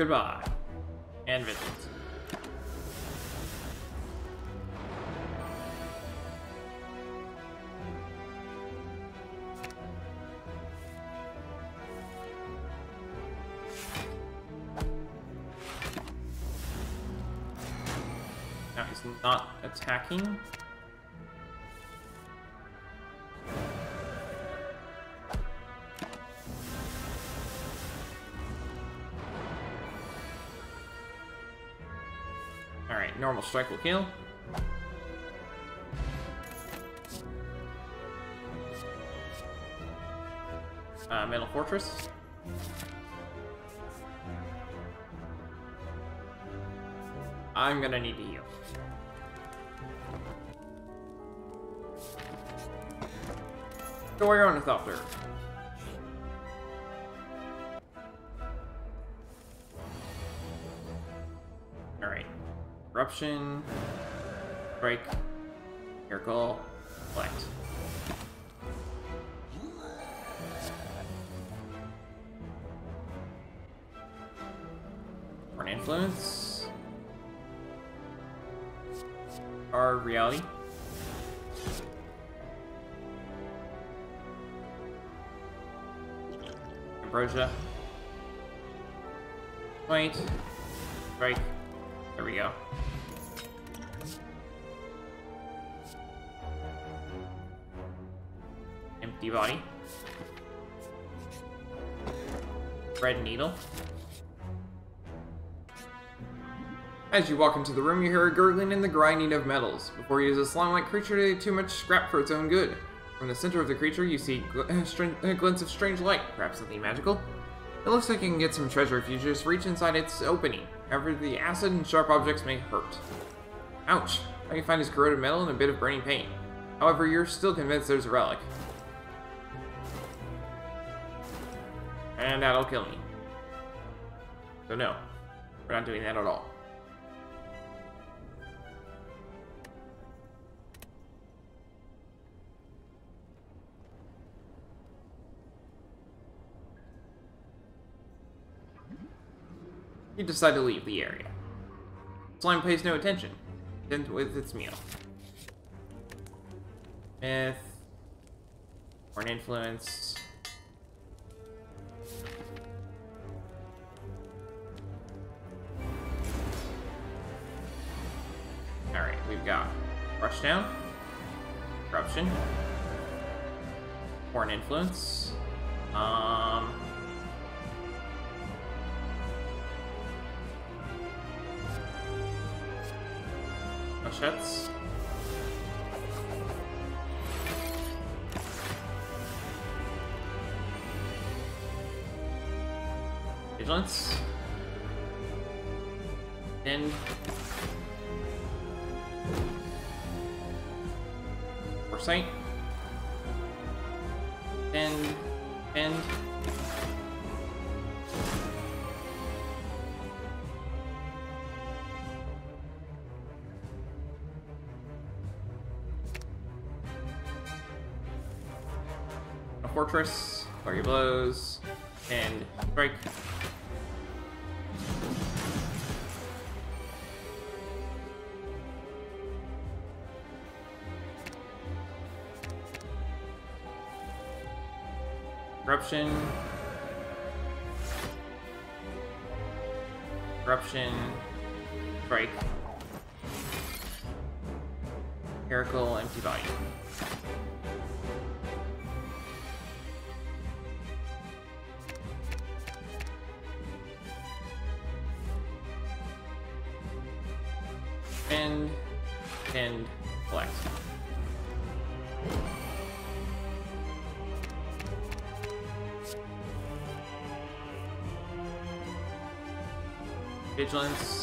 Speaker 1: Goodbye. And vigilance. Now he's not attacking. Alright, normal strike will kill. Uh, Metal Fortress. I'm gonna need to heal. Story Ornithopter. Alright. Eruption. Break. Miracle. Collect. Foreign influence. Walk into the room, you hear a gurgling and the grinding of metals. Before you, is a slime-like creature too much scrap for its own good. From the center of the creature, you see gl uh, glints of strange light, perhaps something magical. It looks like you can get some treasure if you just reach inside its opening. However, the acid and sharp objects may hurt. Ouch! All you find is corroded metal and a bit of burning paint. However, you're still convinced there's a relic. And that'll kill me. So no, we're not doing that at all. You decide to leave the area. Slime pays no attention, then with its meal. Myth. Or an influence. Alright, we've got Rush Down, Corruption, Foreign Influence, um, Machetes. Vigilance. And Foresight. And and fortress, flurry blows, and strike. Corruption. Corruption. Strike. Miracle, empty body. Vigilance.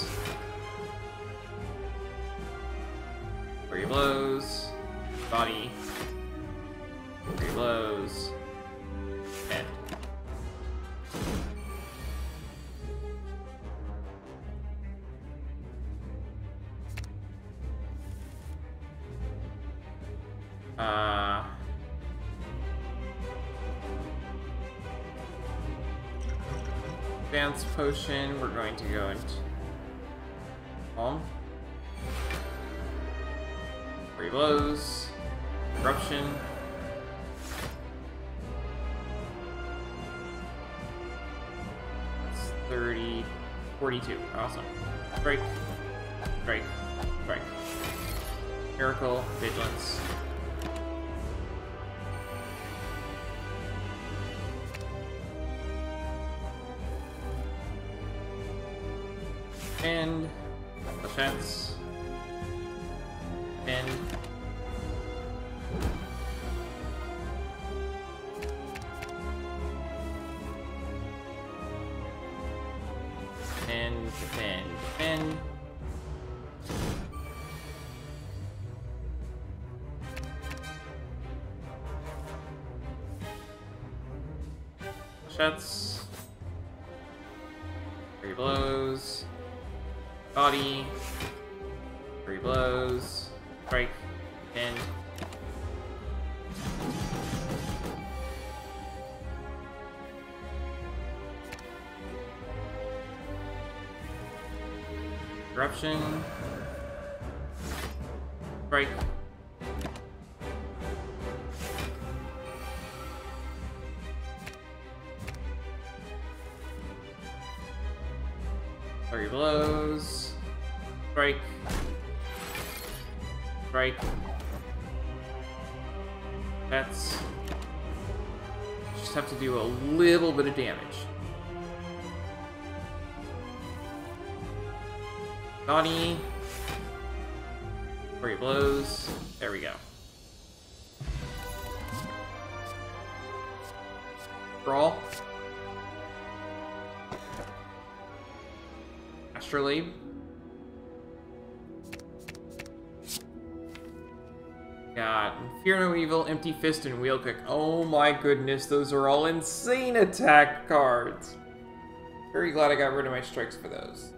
Speaker 1: Potion, we're going to go into Calm. Three blows. Corruption. That's 30, 42. Awesome. Strike. Strike. Strike. Miracle. Vigilance. Shuts. Three blows. Body. Three blows. Strike. And Corruption. Donnie. Three blows. There we go. Brawl. Astrolabe. God. Fear no evil, empty fist, and wheel kick. Oh my goodness, those are all insane attack cards. Very glad I got rid of my strikes for those.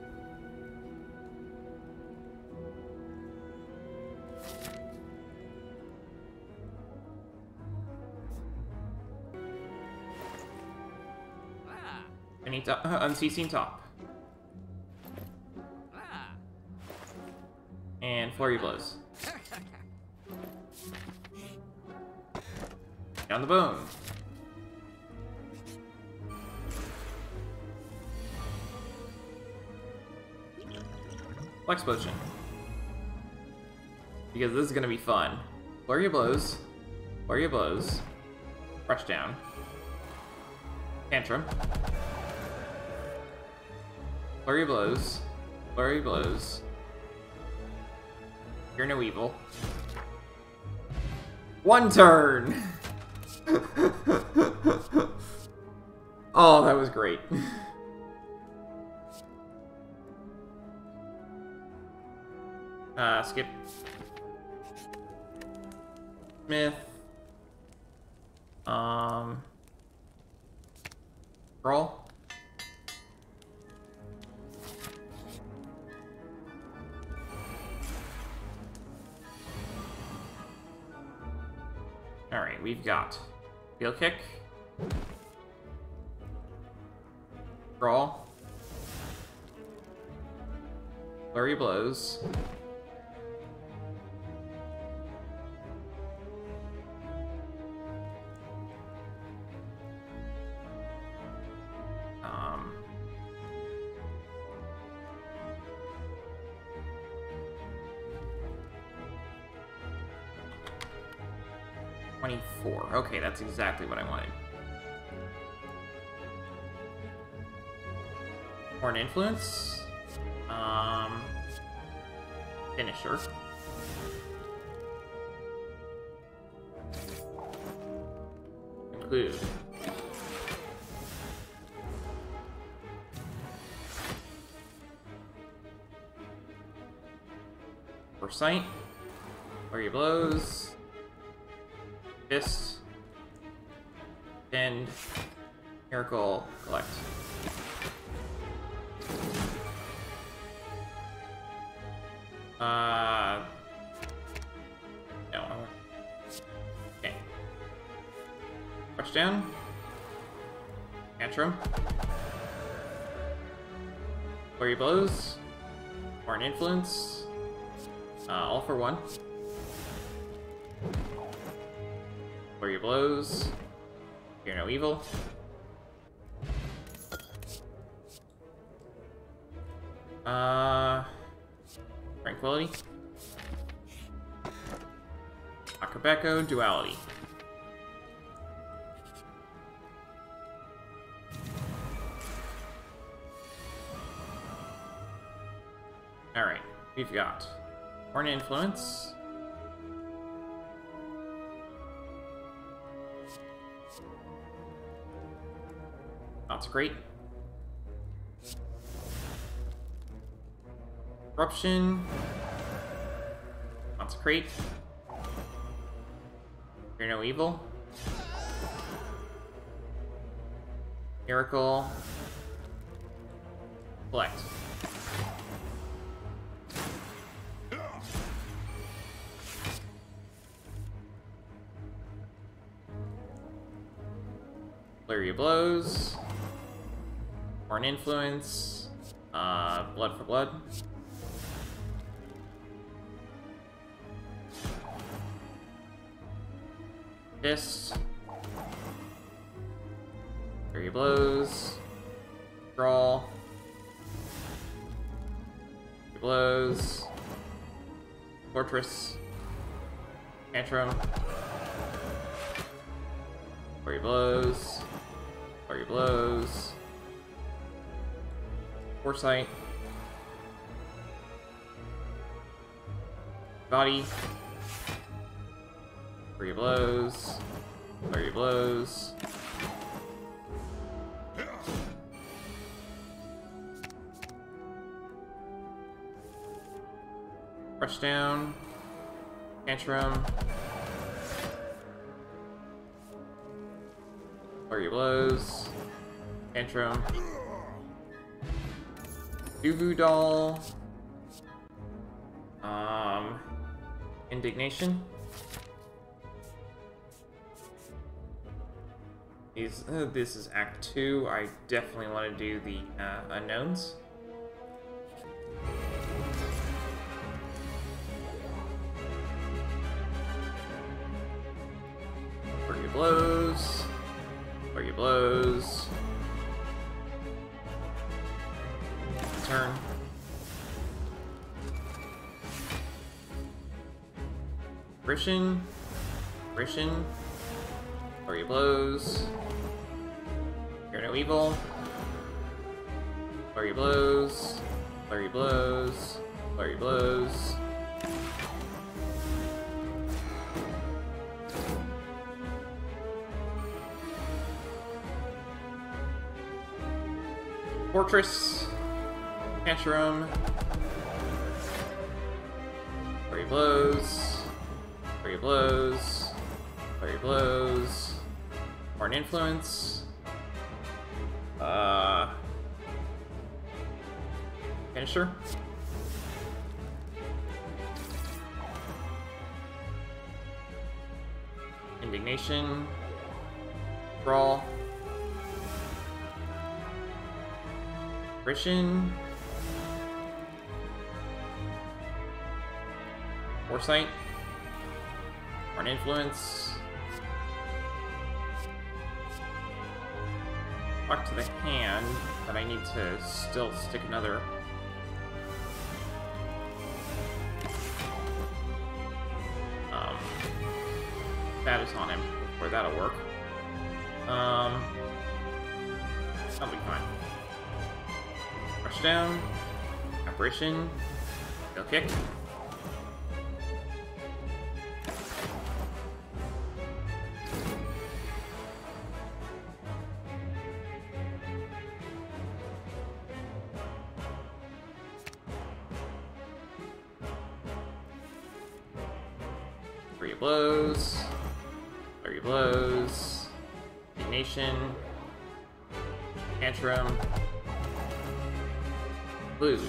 Speaker 1: Uh, unceasing top. And flurry blows. Down the bone. Flex potion. Because this is gonna be fun. Flurry blows. Flurry blows. Rush down. Tantrum. Flurry blows. Flurry blows. You're no evil. One turn! oh, that was great. uh, skip. Smith. Um. Roll. We've got Wheel Kick. Brawl. Flurry Blows. That's exactly what I wanted. Foreign Influence. Um... Finisher. Conclude. Foresight. Flurry of blows. Fist. Miracle. Collect. Uh. No. Okay. Rush down. Tantrum. Flurry blows. Foreign influence. Uh, all for one. Flurry blows. Fear no evil. Akabeko, duality. Alright, we've got Foreign Influence. That's great. Corruption. Consecrate. You're no evil. Miracle. Collect. Flurry of blows. Foreign influence. Uh, blood for blood. Flurry of Blows. Draw. Three Blows. Fortress. Tantrum. Flurry blows. Flurry blows. Foresight. Body. Flurry blows. Flurry blows. Rush down. Tantrum. Flurry blows. Tantrum. Du-Vu doll. Um, indignation. These, uh, this is Act 2. I definitely want to do the uh, unknowns. Flurry blows. Flurry blows. Turn. Rishin. Rishin. Fortress. Tantrum. Flurry blows. Flurry blows. Flurry blows. Foreign influence. Uh. Finisher. Indignation. Brawl. Rishin. Foresight. Foreign influence. Talk to the hand, but I need to still stick another. Apparition. Go kick. Three blows. Three blows. Nation. Tantrum. Blue.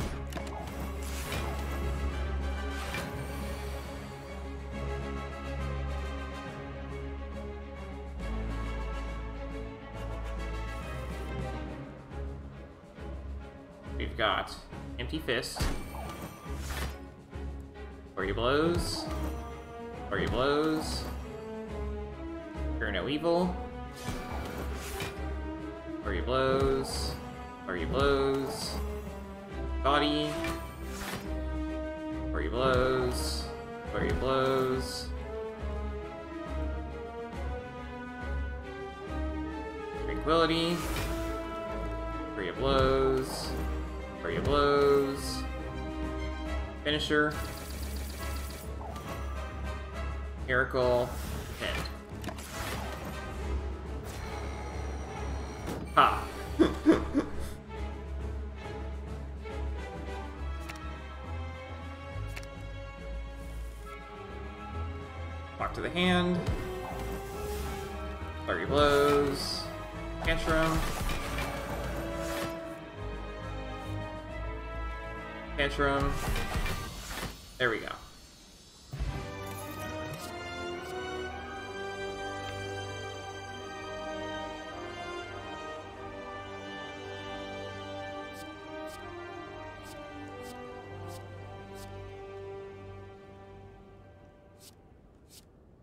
Speaker 1: Empty Fist. Flurry blows. Flurry blows. Fear no evil. Flurry blows. Flurry blows. Body. Flurry blows. Flurry blows. Tranquility. Finisher. Miracle.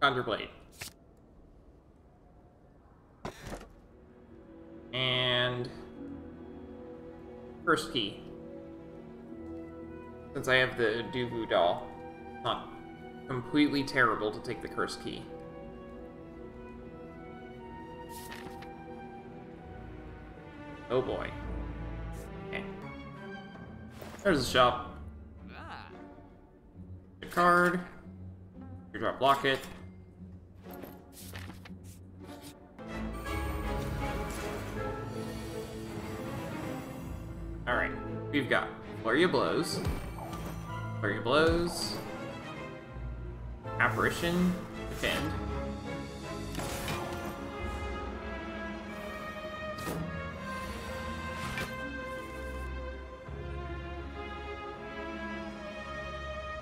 Speaker 1: Conjure Blade. And... First key. Since I have the Duvu doll, not completely terrible to take the curse key. Oh boy. Okay. There's the shop. Ah. The card. Teardrop locket. Of Blows, Flurry of Blows, Apparition, Defend,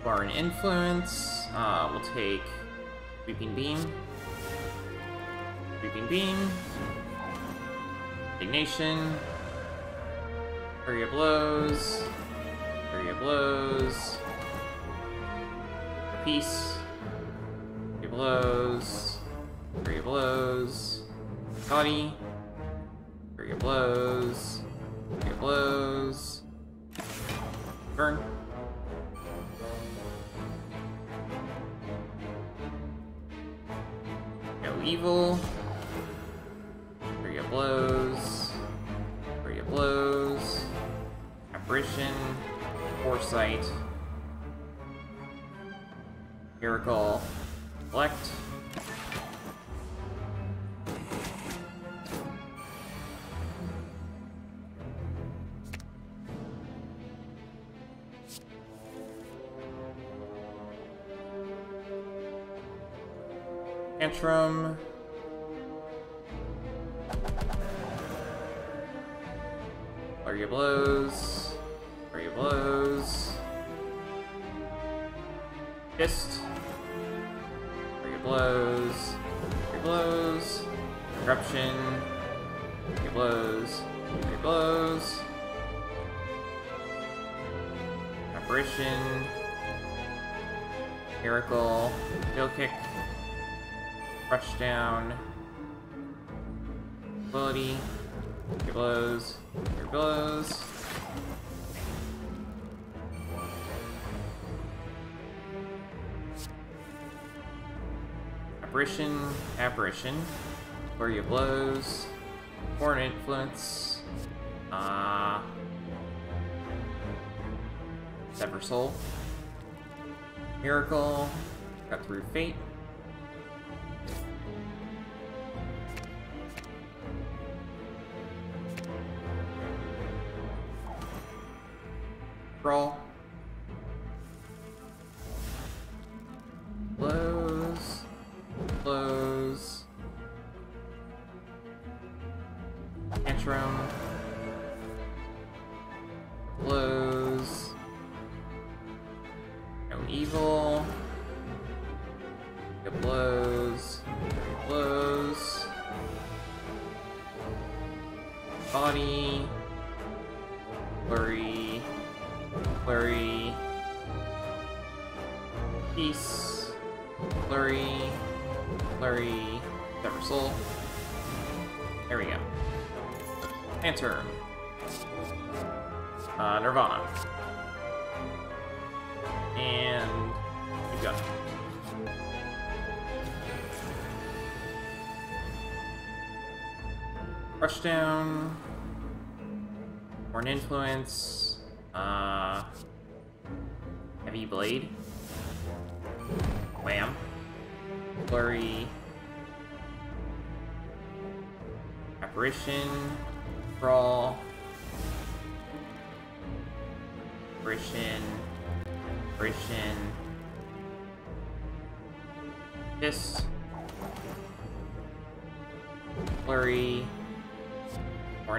Speaker 1: Foreign Influence, uh, we'll take Sweeping Beam, Sweeping Beam, Flurry of Blows, Blows, Peace, of Blows, of Blows, Body, Foresight. Miracle. Collect. Tantrum. Down. Ability. Your blows. Your blows. Apparition. Apparition. Flurry of blows. Foreign influence. Ah. Uh, Sever soul. Miracle. Cut through fate.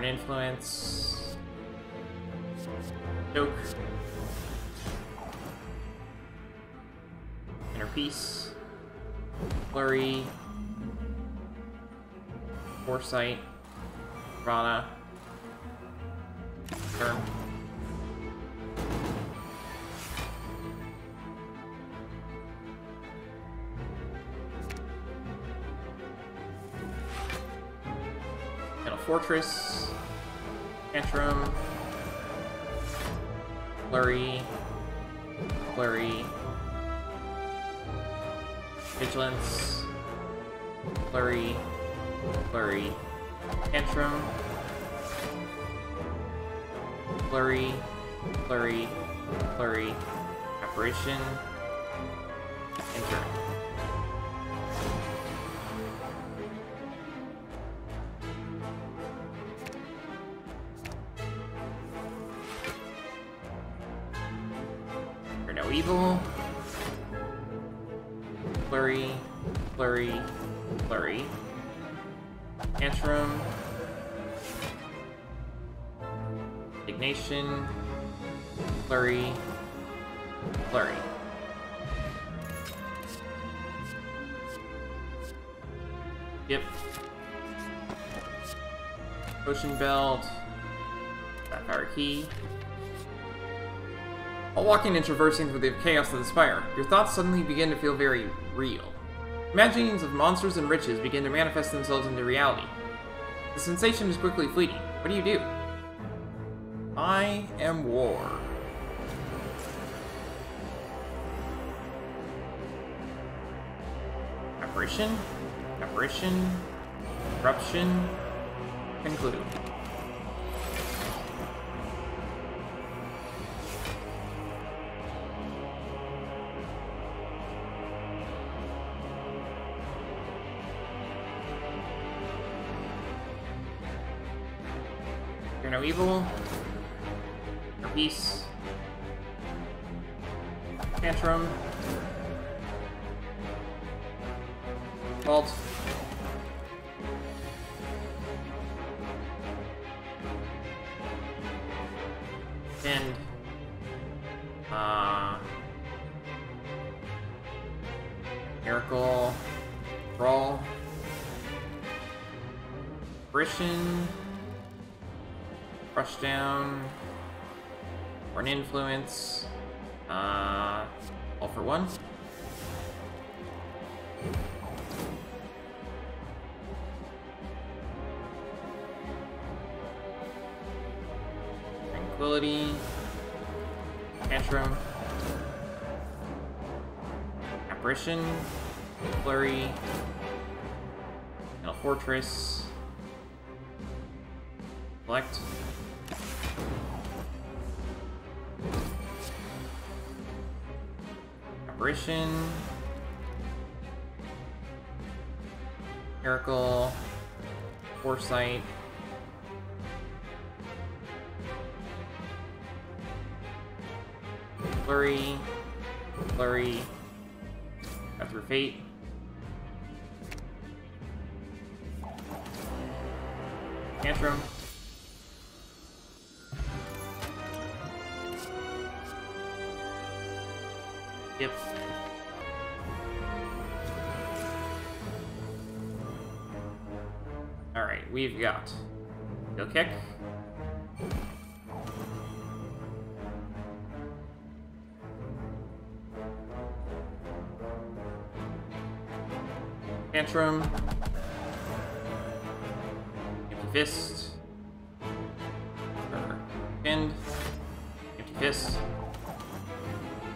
Speaker 1: Influence. Joke. Inner Peace. Flurry. Foresight. Rana. Fortress, Tantrum, Flurry, Flurry, Vigilance, Flurry, Flurry, Tantrum, Flurry, Flurry, Flurry, Apparition, Potion belt. Sapphire key. While walking and traversing through the chaos of the spire, your thoughts suddenly begin to feel very real. Imaginings of monsters and riches begin to manifest themselves into reality. The sensation is quickly fleeting. What do you do? I am war. Apparition, apparition, eruption, conclude. Fear No Evil. No peace. Tantrum. Vault. Foresight. We've got Go Kick. Tantrum. Empty Fist. End. Empty Fist.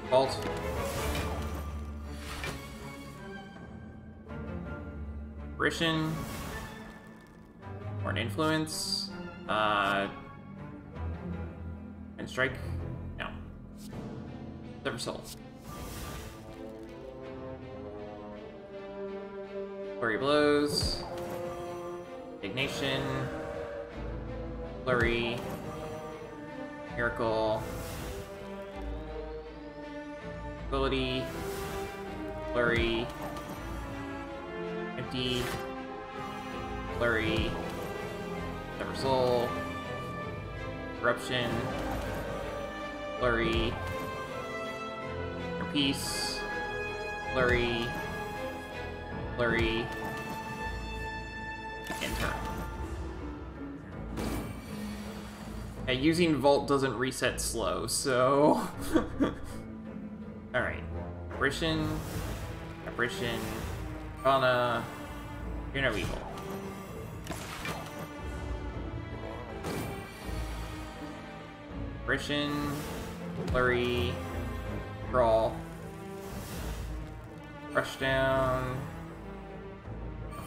Speaker 1: Vault. Brishin. An influence. Uh. And strike. No. Sever soul. Flurry blows. Ignation. Flurry. Miracle. Ability. Flurry. Empty. Flurry. Corruption. Flurry. Peace. Flurry. Flurry. And turn. Yeah, using Vault doesn't reset slow, so... Alright. Apparition. Apparition. Fauna. Fear No Evil. Apparition, Flurry, Brawl, Rush Down,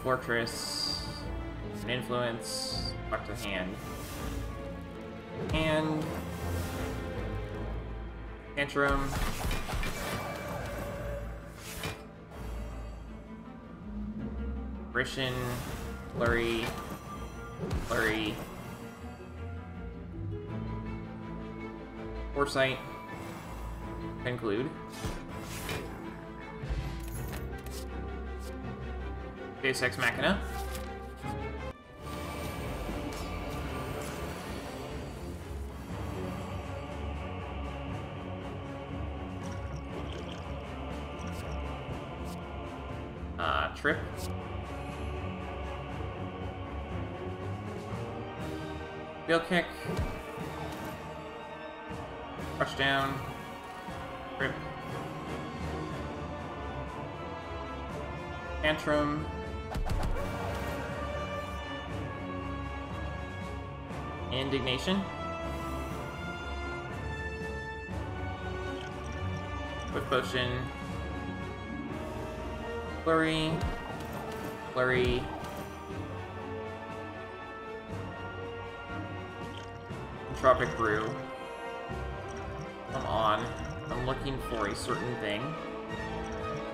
Speaker 1: Fortress, an Influence, back to hand. And Tantrum. Grishin, Flurry, Flurry, Foresight, Conclude. Deus Ex Machina. Uh, Trip. Wheel kick. Quick potion. Flurry. Flurry. Entropic Brew. Come on. I'm looking for a certain thing.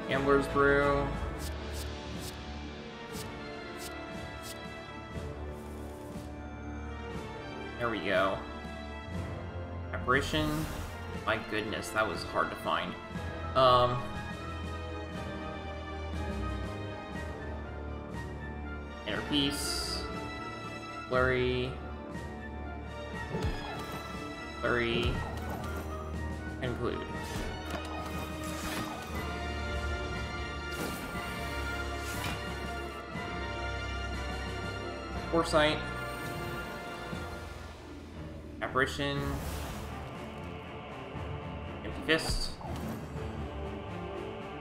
Speaker 1: Gambler's Brew. There we go. Apparition. My goodness, that was hard to find. Um... Inner Peace. Flurry. Flurry. Conclude. Foresight. Apparition. Empty Fist.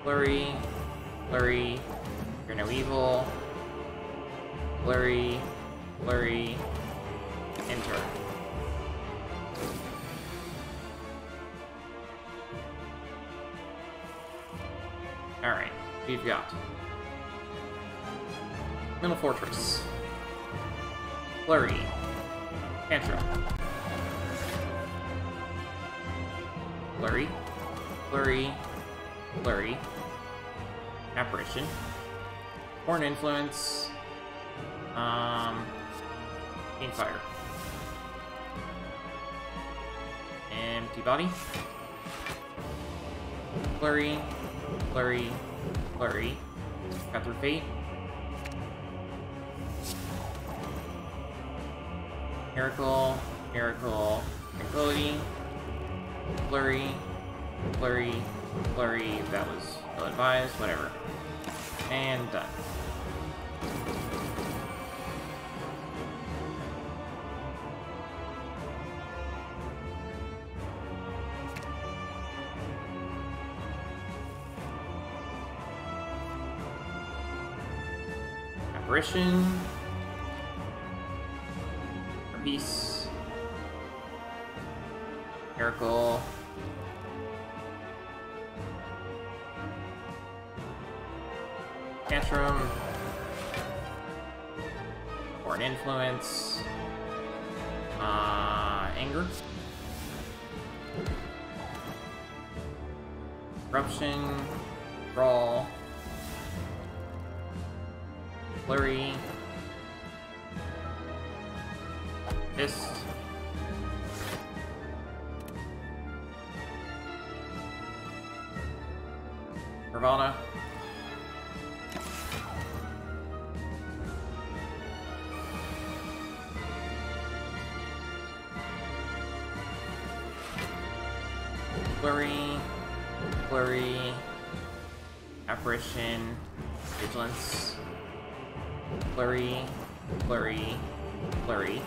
Speaker 1: Flurry. Flurry. Fear No Evil. Flurry. Flurry. Enter. Alright, we've got Mental Fortress. Flurry. Tantrum. Flurry. Flurry. Flurry. Apparition. Foreign Influence. Um. Paint Fire. Empty Body. Flurry. Flurry. Flurry. Cut Through Fate. Miracle. Miracle. Tranquility. Flurry. Flurry. Flurry. That was ill advised. Whatever. And done. Apparition. Apparition. Vigilance. Flurry. Flurry. Flurry.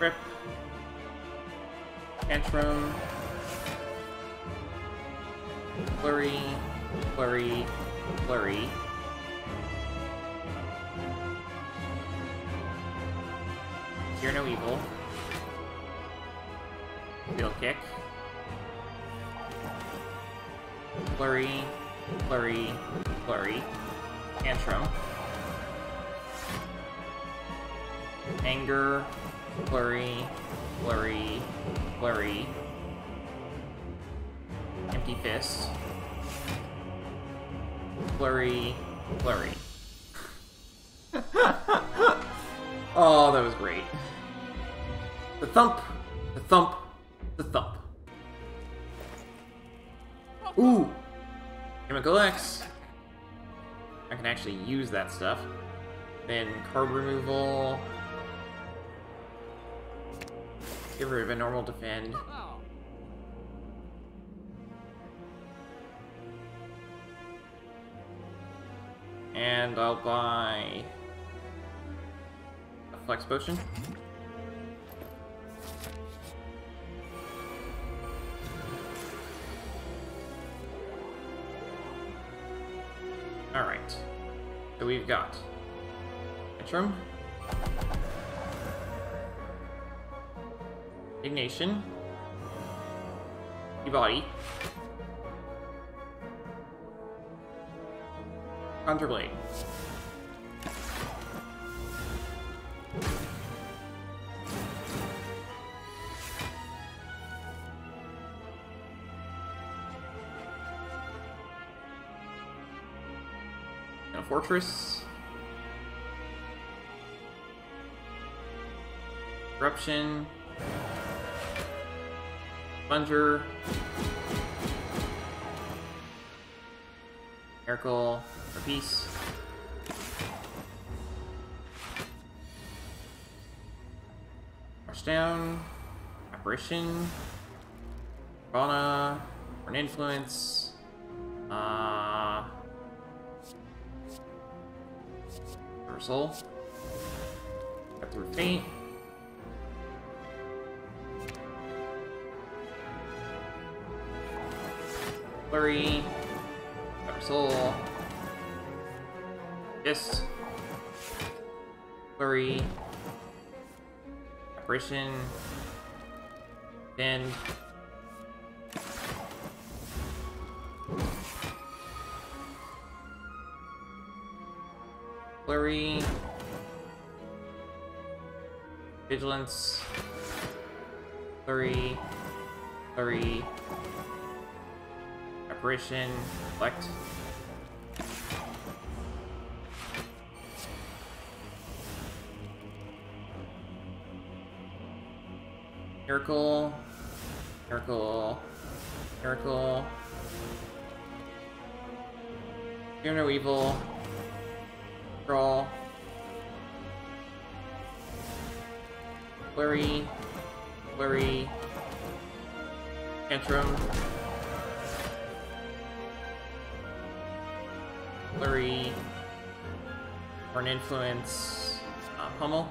Speaker 1: Rip. Tantrum. Anger, flurry, flurry, flurry. Empty fist. Flurry, flurry. oh, that was great. The thump, the thump, the thump. Ooh! Chemical X. I can actually use that stuff. Then card removal. Get rid of a normal defend. And I'll buy a flex potion. Alright. So we've got Tantrum. Ignation. body. And a fortress. Corruption. Plunger. Miracle. For peace. Rush down. Apparition. Fauna. An influence. Uh. Reversal. Cut Through Fate. Flurry. Reversal. Yes. Flurry. Apparition. Bend. Flurry. Vigilance. Flurry. Flurry. Apparition. Reflect. Miracle. Miracle. Miracle. No evil. Influence. Uh, pummel.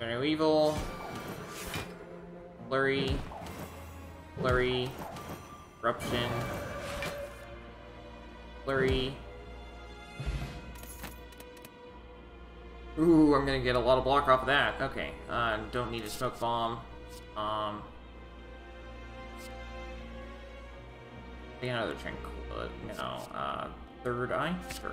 Speaker 1: No evil. Flurry. Flurry. Eruption. Flurry. Ooh, I'm gonna get a lot of block off of that. Okay, uh, don't need a smoke bomb. Um, another tranquil. No, uh, third eye. Sure.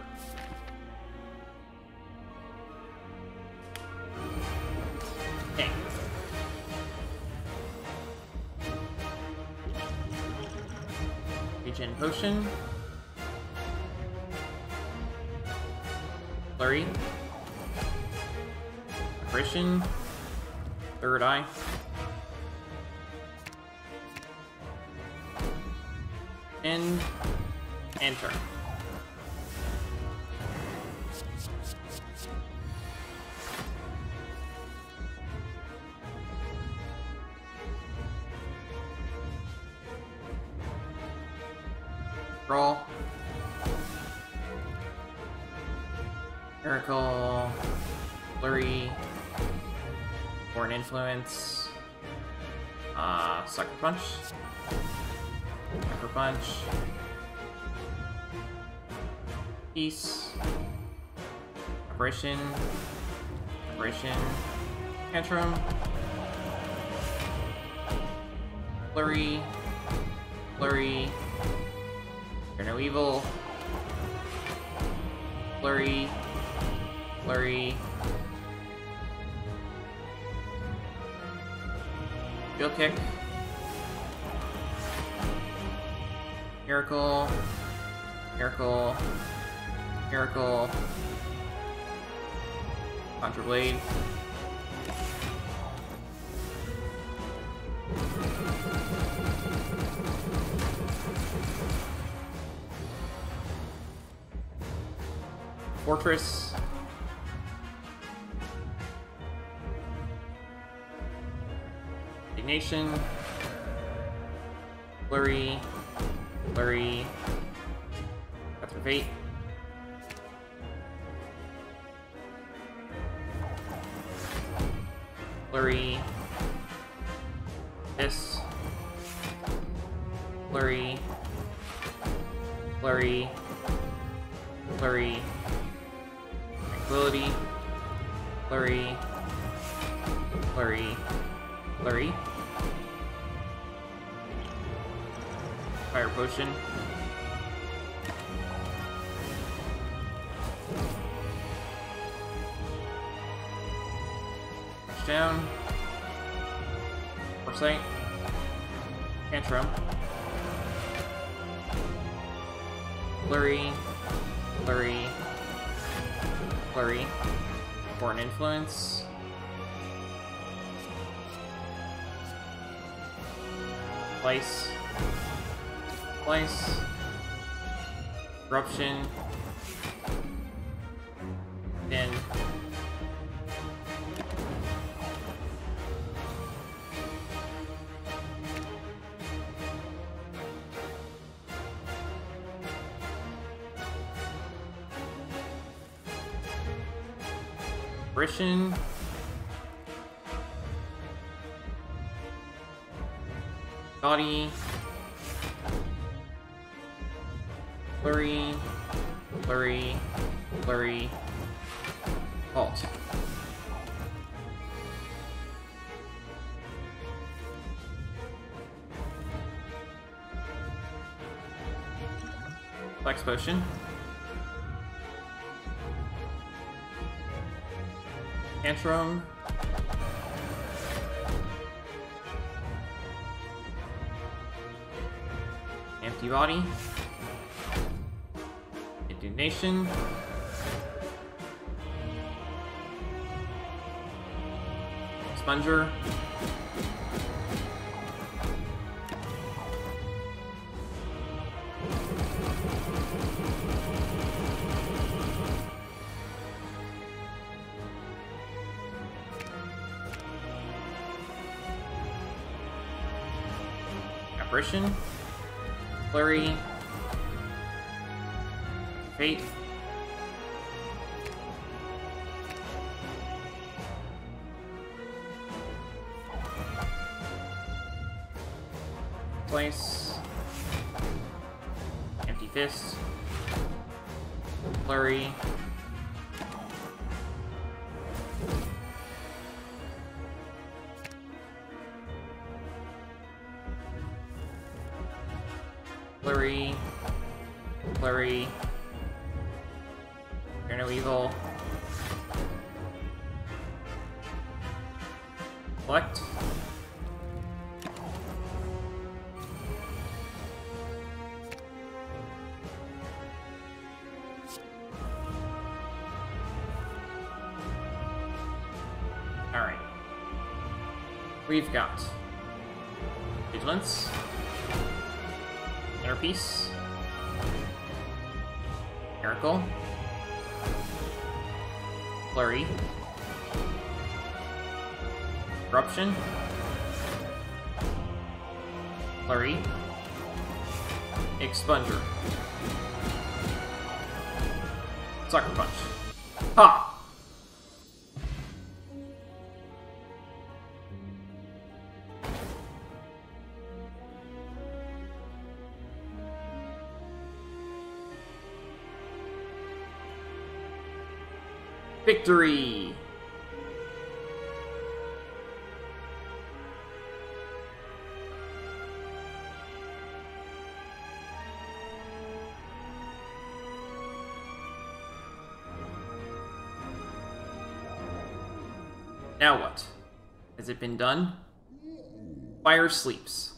Speaker 1: Regen potion. Flurry. Apparition. Third eye. End. Enter. Roll. Miracle. Flurry. Or an influence. Uh, Sucker Punch. Sucker Punch. Peace. Vibration. Vibration. Tantrum. Flurry. Flurry. Fear No Evil. Flurry. Flurry. Field kick. Miracle. Miracle. Miracle. Conjure Blade. Fortress. Flurry. Flurry. Place. Place. Corruption. Then. Brishin. Body. Flurry. Flurry. Flurry. Halt. Oh, Flex Potion. Tantrum. Empty body. Indignation. Sponger. Apparition. Flurry. We've got Vigilance. Inner Peace. Miracle. Flurry. Corruption. Flurry. Expunger. Sucker Punch. Victory! Now what? Has it been done? Fire sleeps,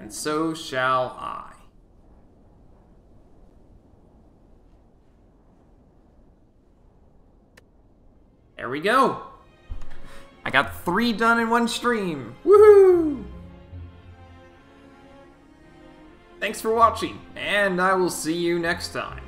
Speaker 1: and so shall I. There we go. I got three done in one stream. Woohoo! Thanks for watching, and I will see you next time.